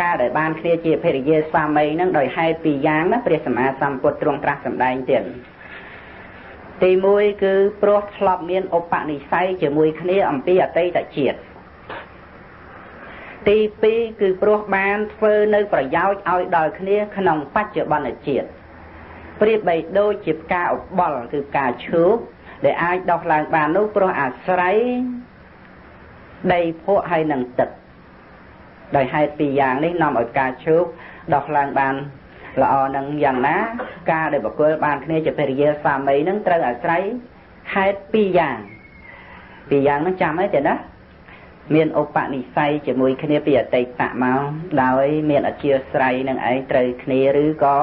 ការដែលបានគ្នាជាភរិយាស្វាមីហ្នឹងដោយហេតុពីរយ៉ាងណាព្រះសម្មាសម្ពុទ្ធទ្រង់ត្រាស់សម្ដែងទៀតទី1គឺព្រោះធ្លាប់មានឧបនិស្ស័យជាមួយគ្នាអំពីអតីតជាតិទី2គឺព្រោះបានធ្វើនៅប្រយោជន៍ឲ្យដល់គ្នាក្នុងបច្ចុប្បន្នជាតិប្រៀបបីដូចជាផ្កាអបលគឺផ្កាឈូកដែលអាចដោះឡើងបាននោះព្រោះអាស្រ័យដីភក់ហើយនឹងទឹក ដោយហេតុពីរយ៉ាងនេះនាំឲ្យផ្កាឈូកដោះឡើងបានល្អនឹងយ៉ាងណា ការដែលបុគ្គលបានគ្នាជាភរិយាស្វាមីនឹងត្រូវអាស្រ័យហេតុពីរយ៉ាងពីរយ៉ាងហ្នឹងចាំហើយទេណាមានឧបនិស្ស័យជាមួយគ្នាពីអតីតមកដោយមានអធិស្រ័យនឹងឯងត្រូវគ្នាឬក៏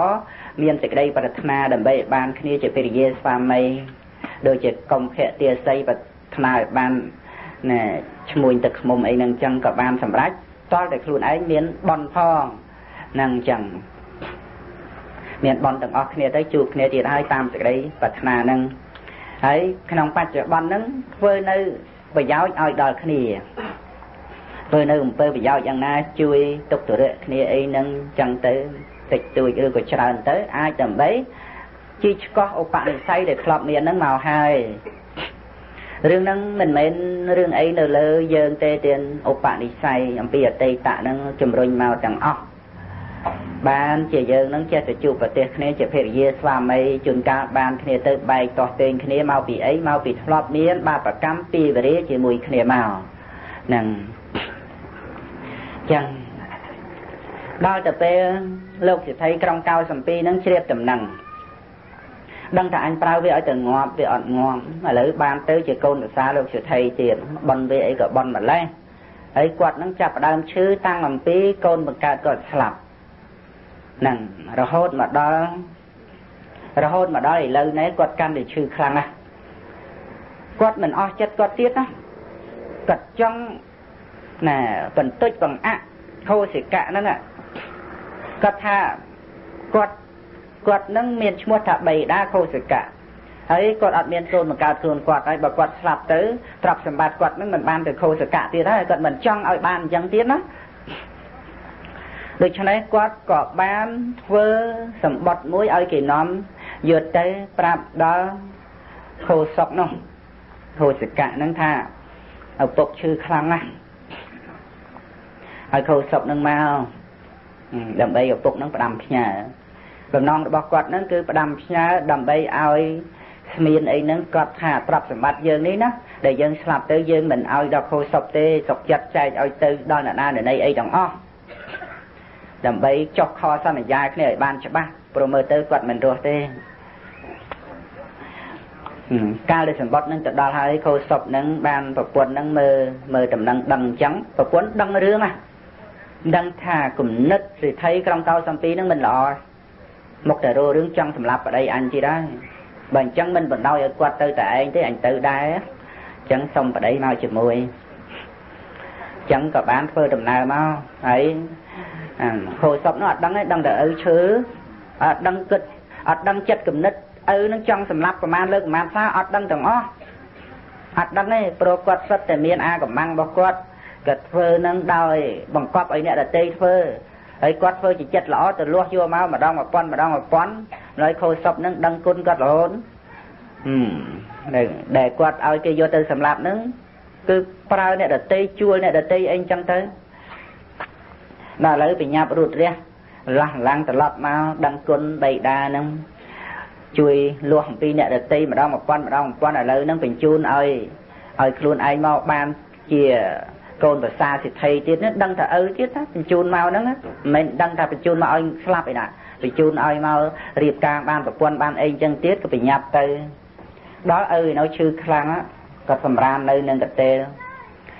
មានសេចក្តីប្រាថ្នាដើម្បីបានគ្នាជាភរិយាស្វាមីដូចជាកុំភៈទាស័យប្រាថ្នាឲ្យបានណែឈ្មួញទឹកខ្មុំអីហ្នឹងចឹងក៏បានសម្រេច តលតែខ្លួនឯងមានបនផងហ្នឹងចឹងមានបនទាំងអស់គ្នាទៅជួបគ្នាទៀតហើយតាមសេចក្តីប្រាថ្នាហ្នឹងហើយក្នុងបច្ចុប្បន្នហ្នឹងធ្វើនៅប្រយោជន៍ឲ្យដល់គ្នាធ្វើនៅអំពើប្រយោជន៍យ៉ាងណា ជួយទុកទរៈគ្នាអីហ្នឹងចឹងទៅតិចតួចឬក៏ច្រើនទៅ អាចដើម្បីជីឆ្កោះឧបនិស្ស័យដែលធ្លាប់មានហ្នឹងមកហើយ រឿងហ្នឹងមិនមែនរឿងអីនៅលើយើងទេទៀនឧបនិស្ស័យអំពីអតីតហ្នឹងជំរុញមកទាំងអស់បានជាយើងនឹងចេះតែជួបប្រទេសគ្នាជាភរិយាស្វាមីជួនកាលបានគ្នាទៅបែកតោះតេងគ្នាមកពីអីមកពីធ្លាប់មាន បាបកម្មពីវរាជាមួយគ្នាមកហ្នឹងចឹងដល់ទៅពេលលោកសិទ្ធិក្រុងកៅសំពីនឹងជ្រាបដំណឹង ដឹងថាអញប្រើវាឲ្យទៅងាប់វាអត់ងាប់ឥឡូវបានទៅជាកូនរសាលោកសិទ្ធិទៀតបនវាអីក៏បនម្លេះហើយគាត់នឹងចាប់ផ្ដើមឈឺតាំងអំពីកូនបង្កើតគាត់ស្លាប់ហ្នឹងរហូតមកដល់រហូតមកដល់ឥឡូវនេះគាត់កាន់តែឈឺខ្លាំងណាស់គាត់មិនអស់ចិត្តគាត់ទៀតណាគាត់ចង់ណែបន្តិចបង្អាក់ហោសិកៈហ្នឹងគាត់ថាគាត់ គាត់នឹងមានឈ្មោះថាបៃតាខោសិកៈហើយគាត់អត់មានកូនបង្កើតខ្លួនគាត់ហើយបើគាត់ស្លាប់ទៅទ្រព្យសម្បត្តិគាត់នឹងមិនបានទៅខោសកៈទៀតហើយគាត់មិនចង់ឲ្យបានអញ្ចឹងទៀតណាដូច្នេះគាត់ក៏បានធ្វើសម្បត្តិមួយឲ្យគេនាំយកទៅប្រាប់ដល់ខោសុកនោះខោសកៈនឹងថាឪពុកឈឺខ្លាំងណាស់ហើយខោសុកនឹងមកដើម្បីឪពុកនឹងផ្ដាំផ្ញើ បំណងរបស់គាត់នឹងគឺផ្ដាំផ្ញើដើម្បីឲ្យស្មានអីហ្នឹងគាត់ថាទ្រព្យសម្បត្តិយើងនេះណាដែលយើងស្លាប់ទៅយើងមិនឲ្យដល់ខូសុបទេសុកចិត្តចែកឲ្យទៅដល់អ្នកណាណីអីទាំងអស់ដើម្បីចុះខសន្យាគ្នាឲ្យបានច្បាស់ព្រោះមើលទៅគាត់មិនរស់ទេកាលដែលសម្បត្តិនឹងទៅដល់ហើយខូសុបនឹងបានប្រពន្ធនឹងមើលមើលដំណឹងដឹងអញ្ចឹងប្រពន្ធដឹងរឿងណាដឹងថាគំនិតសិទ្ធិក្រុងកោសំពីនឹងមិនល្អ មកតែរោរឿងចង់សម្លាប់ប្តីអញទៀតហើយបើអញ្ចឹងមិនបណ្ដោយឲ្យគាត់ទៅតែឯងទេអញទៅដែរអញ្ចឹងសុំប្តីមកជាមួយអញ្ចឹងក៏បានធ្វើដំណើរមកហើយខូសពនោះអត់ដឹងទេដឹងតែឪឈើអត់ដឹងគិតអត់ដឹងចិត្តគំនិតឪនឹងចង់សម្លាប់ប្រមាណលើកប្រមាណសាអត់ដឹងទាំងអស់អត់ដឹងទេព្រោះគាត់សិតតែមានអាកម្មាំងរបស់គាត់គាត់ធ្វើនឹងដោយបង្កប់ឲ្យអ្នកដតីធ្វើ ហើយគាត់ធ្វើជាចិត្តល្អទៅលាស់យកម្ដងមួយពាន់ម្ដងមួយពាន់ហើយខូចសពនឹងដឹងគុណគាត់រហូតហឹមដែលគាត់ឲ្យគេយកទៅសម្លាប់នឹងគឺប្រើអ្នកដតីជួលអ្នកដតីអីចឹងទៅដល់ឥឡូវបញ្ញាប់រូតរះលាស់ឡើងត្រឡប់មកដឹងគុណបៃតានឹងជួយលាស់អំពីអ្នកដតីម្ដងមួយពាន់ម្ដងមួយពាន់ឥឡូវនឹងបញ្ជូនឲ្យឲ្យខ្លួនឯងមកបានជា កូនប្រសាសិទ្ធិទៀតហ្នឹងដឹងថាឪទៀតណាបញ្ជូនមកហ្នឹងមិនមែនដឹងថាបញ្ជូនមកឲ្យស្លាប់ឯណាបញ្ជូនឲ្យមករៀបការបានប្រពន្ធបានអីចឹងទៀតក៏បញ្ញាប់ទៅដល់ឪនៅឈឺខ្លាំងក៏សម្រាមនៅនឹងកតេល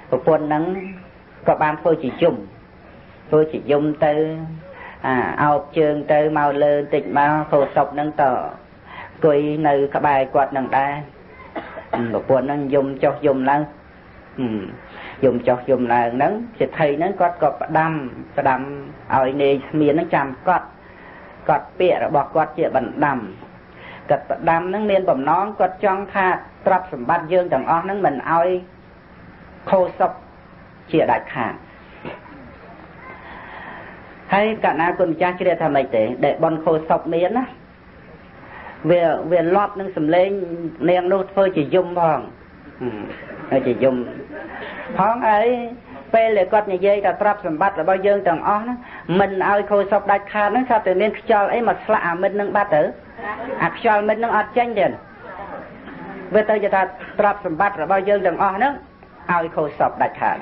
ប្រពន្ធហ្នឹងក៏បានធ្វើជាយំធ្វើជាយំទៅអាអោបជើងទៅមកលើបន្តិចមកខោសពហ្នឹងតអង្គុយនៅក្បែរគាត់នឹងដែរប្រពន្ធហ្នឹងយំចុះយំឡើង យំចុះយំឡើងហ្នឹងសិទ្ធិហ្នឹងគាត់ក៏ផ្ដាំផ្ដាំឲ្យនាយស្មៀនហ្នឹងចាំកត់កត់ពាក្យរបស់គាត់ជាបណ្ដាំគាត់ផ្ដាំហ្នឹងមានបំណងគាត់ចង់ថាទ្រព្យសម្បត្តិយើងទាំងអស់ហ្នឹងមិនឲ្យខូចសុខជាដាច់ខាតហើយកណាគុណម្ចាស់ជ្រាបថាម៉េចទេដែលបនខូចសុខមានណាវាវាលប់នឹងសម្លេងនាងនោះធ្វើជាយំផង ហើយជាយំផងអីពេលដែលគាត់និយាយថាទ្រព្យសម្បត្តិរបស់យើងទាំងអស់ហ្នឹងមិនឲ្យខូចសពដាច់ខាតហ្នឹងថាតែមានខ្យល់អីមកស្លាក់អាមិត្តនឹងបាត់ទៅអាខ្យល់មិត្តនឹងអត់ចេញទេវាទៅជាថាទ្រព្យសម្បត្តិរបស់យើងទាំងអស់ហ្នឹងឲ្យខូចសពដាច់ខាត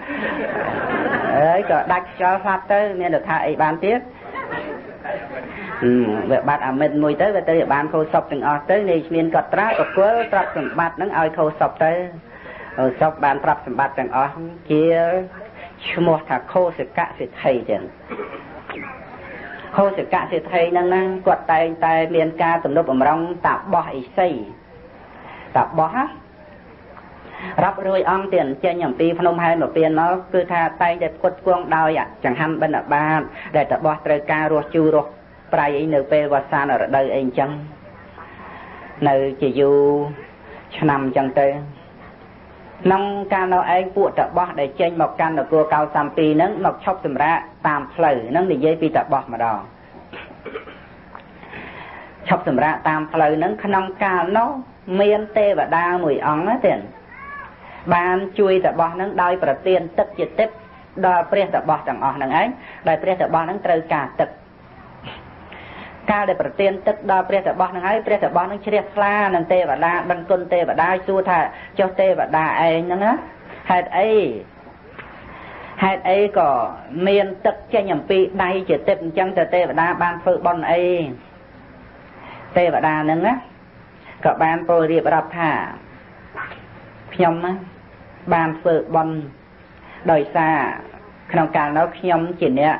ហើយក៏ដាច់ខ្យល់ស្លាប់ទៅមានន័យថាអីបានទៀត វាបាត់អាមិត្តមួយទៅវាទៅបានខូចសពទាំងអស់ទៅនេះមានកត់ត្រាកគល់ទ្រព្យសម្បត្តិហ្នឹងឲ្យខូចសពទៅសុខបានទ្រព្យសម្បត្តិទាំងអស់ជាឈ្មោះថាខោសកៈសិទ្ធិចឹងខោសកៈសិទ្ធិហ្នឹងណាគាត់តែងតែមានការទំនប់បំរុងតាបោះអិសីតាបោះរាប់រយអង្គទៀតចេញអំពីភ្នំហែនមកពៀនមកគឺថាតែងតែផ្គត់ផ្គង់ដោយចង្ហាន់បិណ្ឌបាតដែលតបោះត្រូវការរស់ជូររស់ ប្រៃអីនៅពេលវស្សានរដូវអីអញ្ចឹងនៅជាយូរឆ្នាំអញ្ចឹងទៅក្នុងការនៅឯងពួកតបោះដែលចេញមកកាន់នគរកៅសំពីហ្នឹងមកឈប់សម្រាកតាមផ្លូវហ្នឹងនិយាយពីតបោះម្ដងឈប់សម្រាកតាមផ្លូវហ្នឹងក្នុងកាលនោះមានទេវតាមួយអង្គណាទៀតបានជួយតបោះហ្នឹងដោយប្រទានទឹកជាទឹកដល់ព្រះតបោះទាំងអស់ហ្នឹងឯងដែលព្រះតបោះហ្នឹងត្រូវការទឹក កាលដែលប្រទានទឹកដល់ព្រះតបោះនឹងហើយព្រះតបោះនឹងជ្រះថ្លានឹងទេវតាដឹងគុណទេវតាសួរថាចុះទេវតាឯងហ្នឹងណាហេតុអីហេតុអីក៏មានទឹកចេញអំពីដៃជាទឹកអញ្ចឹងទៅទេវតាបានធ្វើបន់អីទេវតាហ្នឹងណាក៏បានពោលរៀបរាប់ថាខ្ញុំណាបានធ្វើបន់ដោយសារក្នុងកាលនោះខ្ញុំជាអ្នក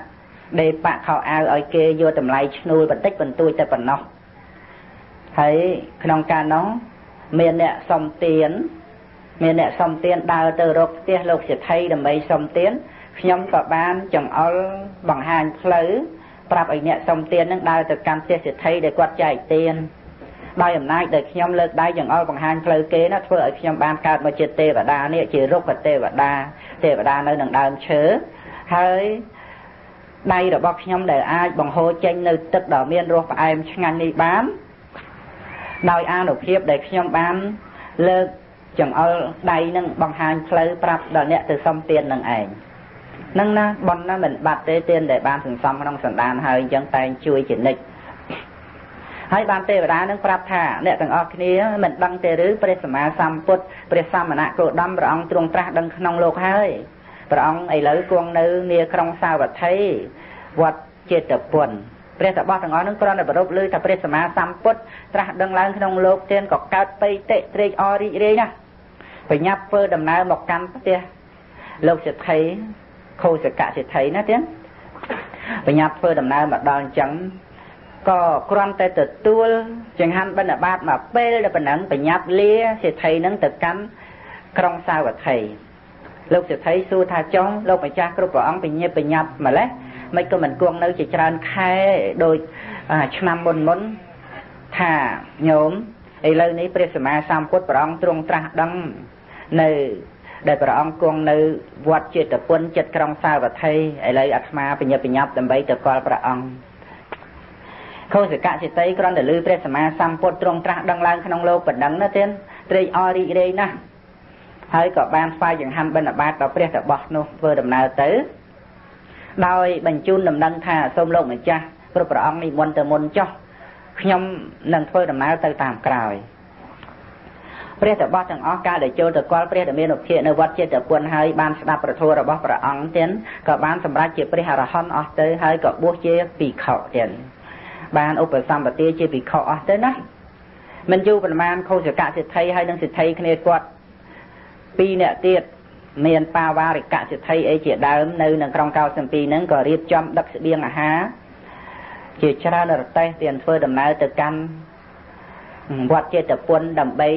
ដេបាក់ខោអាវឲ្យគេយកតម្លៃឈ្នួលបន្តិចបន្តួចតែប៉ុណ្ណោះហើយក្នុងការនោះមានអ្នកសុំទានមានអ្នកសុំទានដើរទៅរកផ្ទះលោកសិទ្ធិដើម្បីសុំទានខ្ញុំក៏បានចង្អុលបង្ហាញផ្លូវប្រាប់ឲ្យអ្នកសុំទាននឹងដើរទៅកាន់ផ្ទះសិទ្ធិដែលគាត់ចែកទានដោយអំណាចដែលខ្ញុំលើកដៃចង្អុលបង្ហាញផ្លូវគេណាធ្វើឲ្យខ្ញុំបានកើតមកជាទេវតានេះជារុក្ខទេវតាទេវតានៅនឹងដើមឈើហើយ ដៃរបស់ខ្ញុំដែលអាចបង្ហូរចេញនៅទឹកដ៏មានរសផ្អែមឆ្ងាញ់នេះបានដោយអានុភាពដែលខ្ញុំបានលើកចង្អុលដៃនឹងបង្ហាញផ្លូវប្រាប់ដល់អ្នកទៅសុំទាននឹងឯងនឹងណាប៉ុណ្ណាមិនបាត់ទេទានដែលបានសន្សំក្នុងសន្តានហើយអញ្ចឹងតែងជួយជានិច្ចហើយបានទេវតានឹងប្រាប់ថាអ្នកទាំងអស់គ្នាមិនដឹងទេឬព្រះសម្មាសម្ពុទ្ធព្រះសមណៈគោដមព្រះអង្គទ្រង់ត្រាស់ដឹងក្នុងលោកហើយ ព្រះអង្គឥឡូវគង់នៅនាក្រុងសាវត្ថីវត្តចេតពុនព្រះតបោះទាំងអស់នឹងគ្រាន់តែប្រពលើថាព្រះសម្មាសម្ពុទ្ធត្រាស់ដឹងឡើងក្នុងលោកទានក៏កើតបៃតិត្រេកអររីករាយណាស់បញ្ញាប់ធ្វើដំណើរមកកាន់ផ្ទះលោកសិទ្ធិខោសកៈសិទ្ធិណាទៀតបញ្ញាប់ធ្វើដំណើរមកដល់អញ្ចឹងក៏គ្រាន់តែទទួលចង្ហាន់បិណ្ឌបាតមកពេលដល់ប៉ុណ្ណឹងបញ្ញាប់លាសេដ្ឋីនឹងទៅកាន់ក្រុងសាវត្ថី លោកសេដ្ឋីសួរថាចុងលោកម្ចាស់គ្រប់ព្រះអង្គបញ្ញាបញ្ញាប់ម្លេះមិនក៏មិនគង់នៅជាច្រើនខែដោយឆ្នាំមុនមុនថាញោមឥឡូវនេះព្រះសម្មាសម្ពុទ្ធព្រះអង្គទ្រង់ត្រាស់ដឹងនៅដែលព្រះអង្គគង់នៅវត្តចេតពុនចិត្តក្រុងសាវត្ថីឥឡូវអាត្មាបញ្ញាបញ្ញាប់ដើម្បីទៅកល់ព្រះអង្គខោសកសិតីគ្រាន់តែលើព្រះសម្មាសម្ពុទ្ធទ្រង់ត្រាស់ដឹងឡើងក្នុងលោកបណ្ដឹងណាទៀតត្រេកអររីករាយណាស់ ហើយក៏បានស្វែងចង្ហាន់បិណ្ឌបាតដល់ព្រះរបស់នោះធ្វើដំណើរទៅ ដោយបញ្ជូនដំណឹងថាសូមលោកម្ចាស់ព្រះព្រះអង្គនិមន្តទៅមុនចុះខ្ញុំនឹងធ្វើដំណើរទៅតាមក្រោយព្រះតបោះទាំងអស់កាលដែលចូលទៅកល់ព្រះដែលមានឧបជានៅវត្តចេតពុនហើយបានស្ដាប់ប្រធមរបស់ព្រះអង្គទៀតក៏បានសម្រេចជាព្រះអរហន្តអស់ទៅហើយក៏បួសជាភិក្ខុទៀតបានឧបសម្បទាជាភិក្ខុអស់ទៅណាមិនយូរប្រមាណខុសកសិទ្ធិហើយនឹងសិទ្ធិគ្នាគាត់ ពីរនាក់ទៀតមានបាវារិកសិទ្ធិអីជាដើមនៅក្នុងក្រុងកោសំពីហ្នឹងក៏រៀបចំដឹកស្បៀងអាហារជាច្រើនរទេសទៀតធ្វើដំណើរទៅកាន់វត្តចេតពុនដើម្បី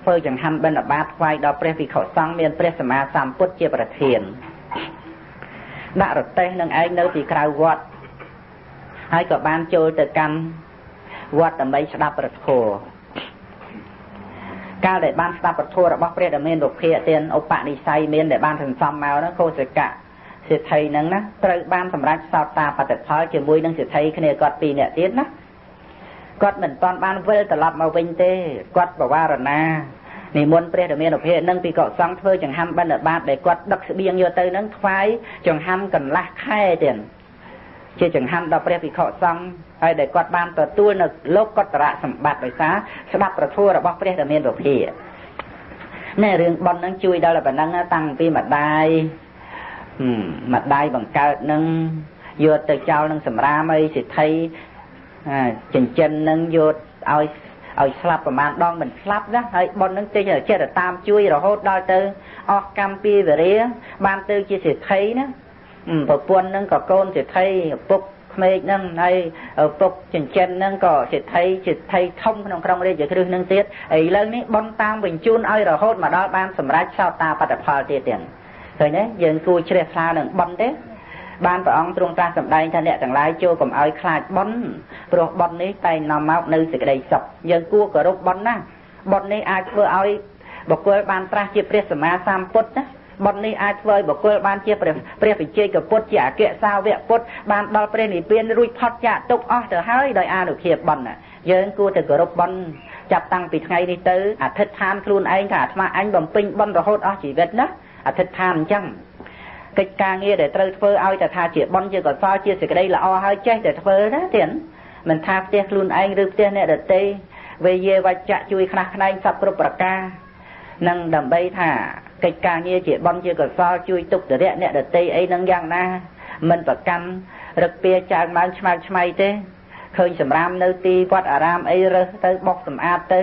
ធ្វើចង្ហាន់បិណ្ឌបាតថ្វាយដល់ព្រះវិខុសង្ឃមានព្រះសម្មាសម្ពុទ្ធជាប្រធានដាក់រទេសនឹងឯងនៅទីក្រៅវត្តហើយក៏បានចូលទៅកាន់វត្តដើម្បីស្ដាប់ព្រះធម៌ កាលដែលបានស្ដាប់ពធរបស់ព្រះដែលមានរុក្ខទានឧបនិស្ស័យមានដែលបានសន្សំមកនោះកោសកៈសិទ្ធិហ្នឹងណាត្រូវបានសម្រេចសោតតាបតិផលជាមួយនឹងសិទ្ធិគ្នាគាត់ពីរនាក់ទៀតណាគាត់មិនតាន់បានវិលត្រឡប់មកវិញទេគាត់បវារណានិមន្តព្រះដែលមានឧបេនឹងពីកុសង្ឃធ្វើចង្ហាន់បិណ្ឌបាតដែលគាត់ដឹកស្បៀងយកទៅនឹងថ្វាយចង្ហាន់កន្លះខែទៀត ជាចង្ហាន់ដល់ព្រះភិក្ខុសង្ឃហើយដែលគាត់បានទទួលនៅលោកកតរៈសម្បត្តិដោយសារស្ដាប់ប្រធัวរបស់ព្រះដែលមានពភាណែរឿងប៉ុនហ្នឹងជួយដល់ប៉ុណ្ណឹងតាំងពីម្ដាយម្ដាយបង្កើតនឹងយកទៅចោលនឹងសម្រាមអីសិទ្ធិចិញ្ចិននឹងយកឲ្យឲ្យស្លាប់ប្រមាណដងមិនស្លាប់ណាហើយប៉ុននឹងចេះចិត្តតាមជួយរហូតដល់ទៅអស់កម្មពីវរាបានទៅជាសិទ្ធិណា ប្រពន្ធនឹងក៏កូនសេដ្ឋីឪពុកក្មេកនឹងហើយឪពុកចិញ្ចិននឹងក៏សេដ្ឋីសេដ្ឋីធំក្នុងក្រុងរាជគ្រឹះនឹងទៀតឥឡូវនេះបនតាមបញ្ជូនឲ្យរហូតមកដល់បានសម្រេចសោតាបត្តផលទៀតទៀតឃើញទេយើងគួរជ្រះថ្លានឹងបនទេបានព្រះអង្គទ្រង់ត្រាស់សម្ដែងថាអ្នកទាំងឡាយចូលកុំឲ្យខ្លាចបនព្រោះបននេះតែនាំមកនៅសេចក្តីសុខយើងគួរគោរពបនណាបននេះអាចធ្វើឲ្យបុគ្គលបានត្រាស់ជាព្រះសម្មាសម្ពុទ្ធណា បុណ្យនេះអាចធ្វើឲ្យបុគ្គលបានជាព្រះព្រះវិជ័យកពុទ្ធជាអគ្គសាវកពុទ្ធបានដល់ព្រះនិព្វានរួចផុតចាកទុកអស់ទៅហើយដោយអនុភាពបុណ្យយើងគួរតែគោរពបុណ្យចាប់តាំងពីថ្ងៃនេះទៅអធិដ្ឋានខ្លួនឯងថាអាត្មាអញបំពេញបុណ្យរហូតអស់ជីវិតណាអធិដ្ឋានអញ្ចឹងកិច្ចការងារដែលត្រូវធ្វើឲ្យតែថាជាបុណ្យជាកុសលជាសេចក្តីល្អហើយចេះតែធ្វើណាទៀតមិនថាផ្ទះខ្លួនឯងឬផ្ទះអ្នកដទៃវេយាវច្ចៈជួយខ្លះខ្នែងសពគ្រប់ប្រការ នឹងដើម្បីថាកិច្ចការងារជាបន់ជាកសលជួយទុកទរៈអ្នកដតីអីនឹងយ៉ាងណាមិនប្រកាន់រឹកពៀចៅម៉ៅឆ្មៅឆ្មៃទេឃើញសម្រាមនៅទីវត្តអារាមអីរើសទៅបុកសម្អាតទៅ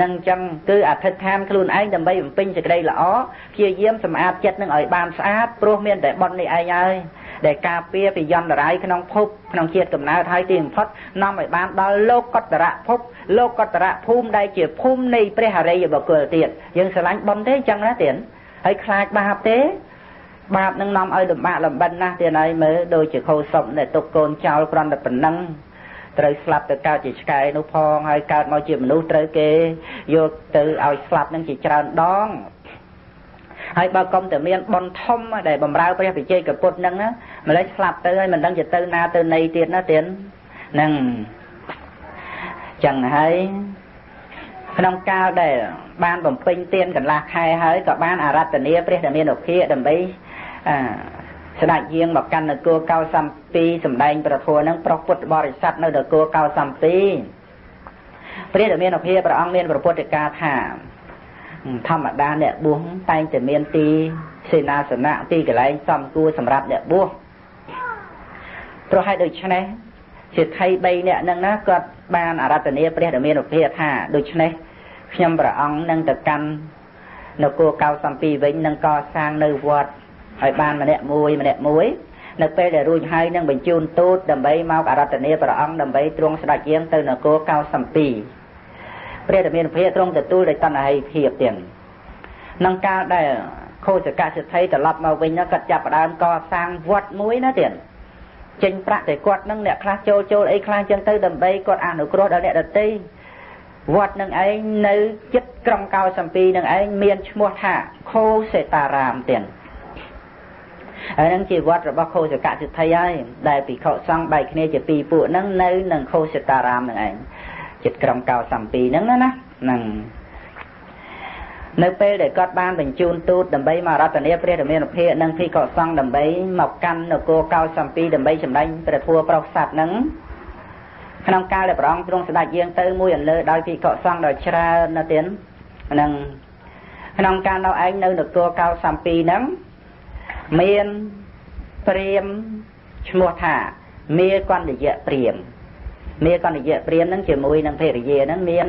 នឹងអញ្ចឹងគឺអធិដ្ឋានខ្លួនឯងដើម្បីបំពេញសេចក្តីល្អព្យាយាមសម្អាតចិត្តនឹងឲ្យបានស្អាតព្រោះមានតែបុណ្យនេះឯងហើយ ដែលការពារពីយន្តរាយក្នុងភពក្នុងជាតិកំណើតហើយទីបំផុតនាំឲ្យបានដល់លោកកតរៈភពលោកកតរៈភូមិដែលជាភូមិនៃព្រះអរិយបុគ្គលទៀតយើងស្រឡាញ់បុណ្យទេអញ្ចឹងណាទៀតហើយខ្លាចបាបទេបាបនឹងនាំឲ្យលំបាកលំបិនណាស់ទៀតហើយមើលដូចជាខោសុបដែលទុកកូនចោលគ្រាន់តែប៉ុណ្ណឹងត្រូវស្លាប់ទៅកើតជាឆ្កែនោះផងហើយកើតមកជាមនុស្សត្រូវគេយកទៅឲ្យស្លាប់នឹងជាច្រើនដង ហើយបើកុំតែមានប៉ុនធំដែលបំរើព្រះវិជ័យកពុទ្ធហ្នឹងណាម្លេះស្លាប់ទៅហើយមិនដឹងจะទៅណាទៅណីទៀតណាទៀតហ្នឹងចឹងហើយក្នុងកាលដែលបានបំពេញទានកន្លះខែហើយក៏បានអារតនាព្រះដែលមានឧភាដើម្បីអស្ដេចយាងមកកាន់នគរកោសំពីសម្ដែងប្រធัวនឹងប្រុសពុទ្ធបរិស័ទនៅនគរកោសំពីព្រះដែលមានឧភាព្រះអង្គមានប្រពុទ្ធកាថា ធម្មតាអ្នកបួសតែងតែមានទីសេនាសនៈទីកន្លែងសំគួរសម្រាប់អ្នកបួសព្រោះហើយដូច្នេះជាថៃ3នាក់ហ្នឹងណាគាត់បានអារាធនាព្រះដែលមានឧភាថាដូច្នេះខ្ញុំព្រះអង្គនឹងទៅកាន់នគរកៅសំពីវិញនឹងកសាងនៅវត្តឲ្យបានម្នាក់មួយម្នាក់មួយនៅពេលដែលរួចហើយនឹងបញ្ជូនទូតដើម្បីមកអារាធនាព្រះអង្គដើម្បីទ្រង់ស្ដេចយាងទៅនគរកោសំពី ព្រះរាមាភិទ្រង់ទទួលដោយតណ្ហិភាពទៀតក្នុងកាលដែលខោចកសិទ្ធិត្រឡប់មកវិញគាត់ចាប់ផ្ដើមកសាងវត្តមួយណាទៀតចេញប្រាក់តែគាត់នឹងអ្នកខ្លះចូលចូលអីខ្លះចឹងទៅដើម្បីគាត់អនុគ្រោះដល់អ្នកដទៃវត្តនឹងឯងនៅចិត្តក្រុងកោសំពីនឹងឯងមានឈ្មោះថាខោសេតារាមទៀតហើយនឹងជាវត្តរបស់ខោសកសិទ្ធិហើយដែលពិខុសង្ឃបែកគ្នាជាពីរពួកហ្នឹងនៅនឹងខោសេតារាមនឹងឯង ចិត្តក្រុងកោសំពីហ្នឹងណាណាហ្នឹងនៅពេលដែលគាត់បានបញ្ជូនទូតដើម្បីមករតនាព្រះរាមាភិកនិងភិក្ខុសង្ឃដើម្បីមកកាន់នគរកោសំពីដើម្បីសម្ដែងព្រះធម៌ប្រុសសត្វហ្នឹងក្នុងកាលដែលព្រះអង្គទ្រង់ស្ដេចយាងទៅមួយអន្លើដោយភិក្ខុសង្ឃដ៏ច្រើននៅទៀតនឹងក្នុងការនៅឯងនៅនគរកោសំពីហ្នឹងមានព្រាមឈ្មោះថាមេកន្តយៈព្រាម មេកន្តយៈព្រាមហ្នឹងជាមួយនឹងភរិយាហ្នឹងមាន